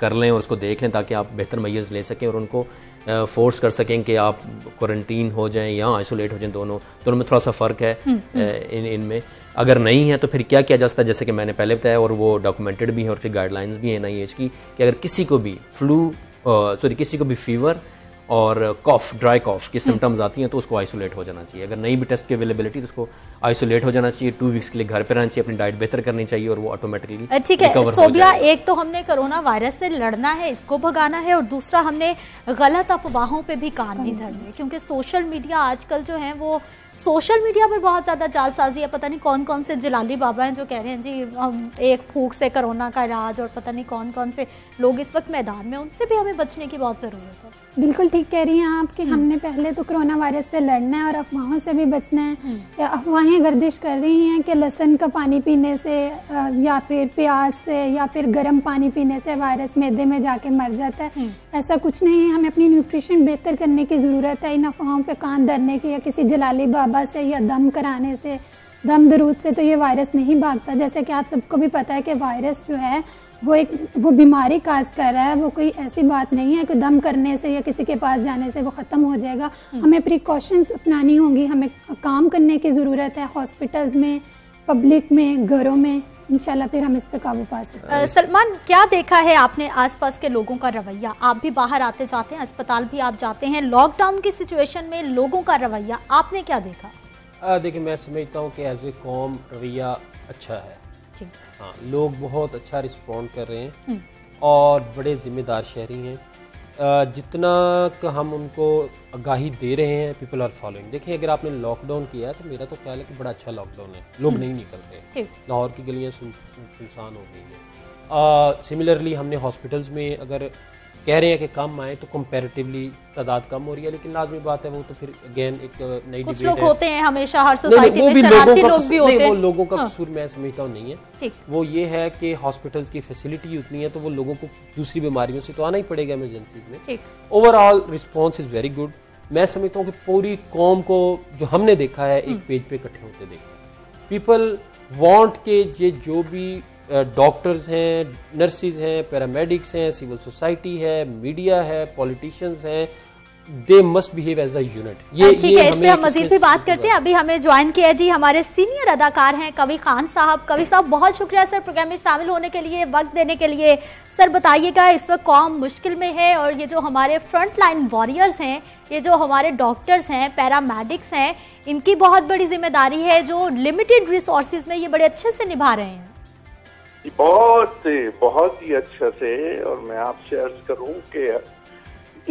कर लें और उसको देख लें ताकि आप बेहतर मैयर्स ले सकें और उनको फोर्स कर सकें कि आप क्वारंटीन हो जाएँ या आइसोलेट हो जाएँ दोनों दोनों में थोड़ा सा फ़र्क है हम्म, हम्म। इन इनमें अगर नहीं है तो फिर क्या किया जा सकता है जैसे कि मैंने पहले बताया और वो डॉक्यूमेंटेड भी है और फिर गाइडलाइंस भी है एन की कि अगर किसी को भी फ्लू सॉरी किसी को भी फीवर और कॉफ ड्राई कॉफ की सिम्टम्स आती हैं तो उसको आइसोलेट हो जाना चाहिए। अगर नहीं भी टेस्ट की अवेलेबिलिटी तो उसको आइसोलेट हो जाना चाहिए। टू वीक्स के लिए घर पे रहना चाहिए अपनी डाइट बेहतर करनी चाहिए और वो ऑटोमेटिकली
ठीक है सोबिया एक तो हमने कोरोना वायरस से लड़ना है इसको भगाना है और दूसरा हमने गलत अफवाहों पर भी कान नहीं धरने। क्योंकि सोशल मीडिया आजकल जो है वो सोशल मीडिया पर बहुत ज़्यादा जालसाजी है। पता नहीं कौन कौन से जलाली बाबा हैं जो कह रहे हैं जी हम एक फूक से कोरोना का इलाज और पता नहीं कौन कौन से लोग इस वक्त मैदान में उनसे भी हमें बचने की बहुत ज़रूरत है।
बिल्कुल ठीक कह रही हैं आप कि हम्म। हमने पहले तो कोरोना वायरस से लड़ना है और अफवाहों से भी बचना है हम्म। या अफवाहें गर्दिश कर रही हैं कि लहसन का पानी पीने से या फिर प्याज से या फिर गर्म पानी पीने से वायरस मैदे में जाके मर जाता है हम्म। ऐसा कुछ नहीं है हमें अपनी न्यूट्रिशन बेहतर करने की ज़रूरत है इन अफवाहों पर कान धरने की या किसी जलाली बाबा से या दम कराने से दम दरूद से तो ये वायरस नहीं भागता जैसे कि आप सबको भी पता है कि वायरस जो है वो एक वो बीमारी काज कर रहा है वो कोई ऐसी बात नहीं है कि दम करने से या किसी के पास जाने से वो ख़त्म हो जाएगा। हम्म। हमें प्रिकॉशंस अपनानी होंगी हमें काम करने की ज़रूरत है हॉस्पिटल्स में पब्लिक में घरों में इंशाल्लाह फिर हम इस पे काबू पा सकते हैं।
सलमान क्या देखा है आपने आसपास के लोगों का रवैया? आप भी बाहर आते जाते हैं अस्पताल भी आप जाते हैं लॉकडाउन की सिचुएशन में लोगों का रवैया आपने क्या देखा?
देखिए मैं समझता हूँ कि एज ए कॉम रवैया अच्छा है। हाँ लोग बहुत अच्छा रिस्पॉन्ड कर रहे हैं हम्म। और बड़े जिम्मेदार शहरी हैं। जितना हम उनको आगाही दे रहे हैं पीपल आर फॉलोइंग देखिए अगर आपने लॉकडाउन किया है तो मेरा तो ख्याल है कि बड़ा अच्छा लॉकडाउन है। लोग हम्म। नहीं निकलते। लाहौर की गलियाँ सुनसान हो गई हैं। सिमिलरली हमने हॉस्पिटल्स में अगर कह रहे हैं कि कम आए तो कंपैरेटिवली तादाद कम हो रही है लेकिन लाजमी बात है वो तो फिर अगेन एक नई
कुछ लोग होते हैं हमेशा हर सोसाइटी में शरारती लोग भी होते हैं।
वो लोगों का हाँ। कसूर मैं समझता हूँ नहीं है। वो ये है कि हॉस्पिटल्स की फैसिलिटी उतनी है तो वो लोगों को दूसरी बीमारियों से तो आना ही पड़ेगा इमरजेंसी में। Overall response is very good मैं समझता हूँ कि पूरी कौम को जो हमने देखा है एक पेज हम्म। पे इकट्ठे होते देखा पीपल वॉन्ट के ये जो भी डॉक्टर्स हैं नर्सिस हैं पैरामेडिक्स हैं सिविल सोसाइटी है मीडिया है पॉलिटिशियंस हैं they must behave as a unit
ये ठीक है इस पे हम मजीद भी बात करते हैं। अभी हमें ज्वाइन किया जी हमारे सीनियर अदाकार हैं कवि खान साहब। कवि साहब बहुत शुक्रिया सर प्रोग्राम में शामिल होने के लिए वक्त देने के लिए। सर बताइएगा इस वक्त कौम मुश्किल में है और ये जो हमारे फ्रंट लाइन वॉरियर्स हैं ये जो हमारे डॉक्टर्स हैं पैरामेडिक्स हैं इनकी बहुत बड़ी ज़िम्मेदारी है जो लिमिटेड रिसोर्सेज में ये बड़े अच्छे से निभा रहे हैं।
बहुत बहुत ही अच्छा से और मैं आपसे अर्ज़ करूँ कि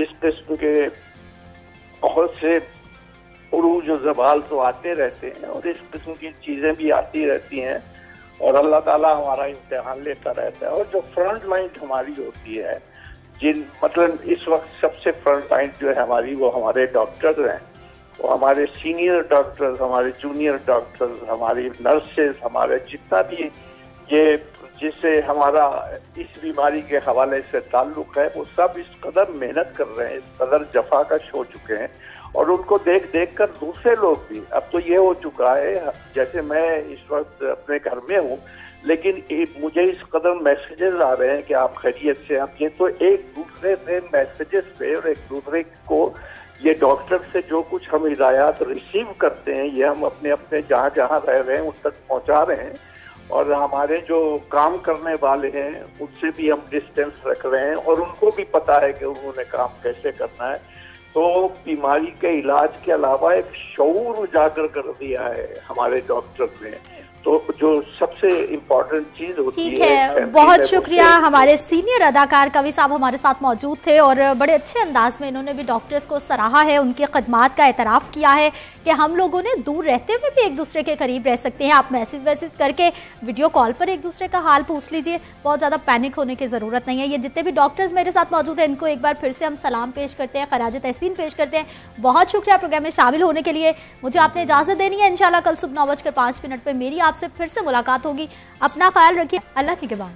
इस किस्म के बहुत से उरूज और जबाल तो आते रहते हैं और इस किस्म की चीज़ें भी आती रहती हैं और अल्लाह ताला हमारा इम्तहान लेता रहता है। और जो फ्रंट लाइन हमारी होती है, जिन मतलब इस वक्त सबसे फ्रंट लाइन जो है हमारी, वो हमारे डॉक्टर्स हैं। वो हमारे सीनियर डॉक्टर्स हमारे जूनियर डॉक्टर्स हमारी नर्सेज हमारे जितना भी ये जिससे हमारा इस बीमारी के हवाले से ताल्लुक है, वो सब इस कदर मेहनत कर रहे हैं, इस कदर जफाकश हो चुके हैं और उनको देख देख कर दूसरे लोग भी, अब तो ये हो चुका है, जैसे मैं इस वक्त अपने घर में हूँ, लेकिन मुझे इस कदर मैसेजेस आ रहे हैं कि आप खैरियत से आप ये तो एक दूसरे से मैसेजेस पे और एक दूसरे को, ये डॉक्टर से जो कुछ हम हिदायत रिसीव करते हैं, ये हम अपने अपने जहाँ जहाँ रह रहे हैं उन तक पहुँचा रहे हैं। और हमारे जो काम करने वाले हैं, उनसे भी हम डिस्टेंस रख रहे हैं और उनको भी पता है कि उन्होंने काम कैसे करना है। तो बीमारी के इलाज के अलावा एक शौर उजागर कर दिया है हमारे डॉक्टर ने। तो जो सबसे इम्पोर्टेंट चीज़ होती
ठीक है, है बहुत शुक्रिया हमारे सीनियर अदाकार कवि साहब हमारे साथ मौजूद थे और बड़े अच्छे अंदाज में इन्होंने भी डॉक्टर्स को सराहा है उनकी खदमात का एतराफ़ किया है कि हम लोगों ने दूर रहते हुए भी एक दूसरे के करीब रह सकते हैं। आप मैसेज वैसेज करके वीडियो कॉल पर एक दूसरे का हाल पूछ लीजिए। बहुत ज़्यादा पैनिक होने की ज़रूरत नहीं है। ये जितने भी डॉक्टर्स मेरे साथ मौजूद हैं इनको एक बार फिर से हम सलाम पेश करते हैं खराज तहसीन पेश करते हैं। बहुत शुक्रिया प्रोग्राम में शामिल होने के लिए। मुझे आपने इजाज़त देनी है। इनशाला कल सुबह नौ बजकर पाँच मिनट पर मेरी आपसे फिर से मुलाकात होगी। अपना ख्याल रखिए अल्लाह की गवाह।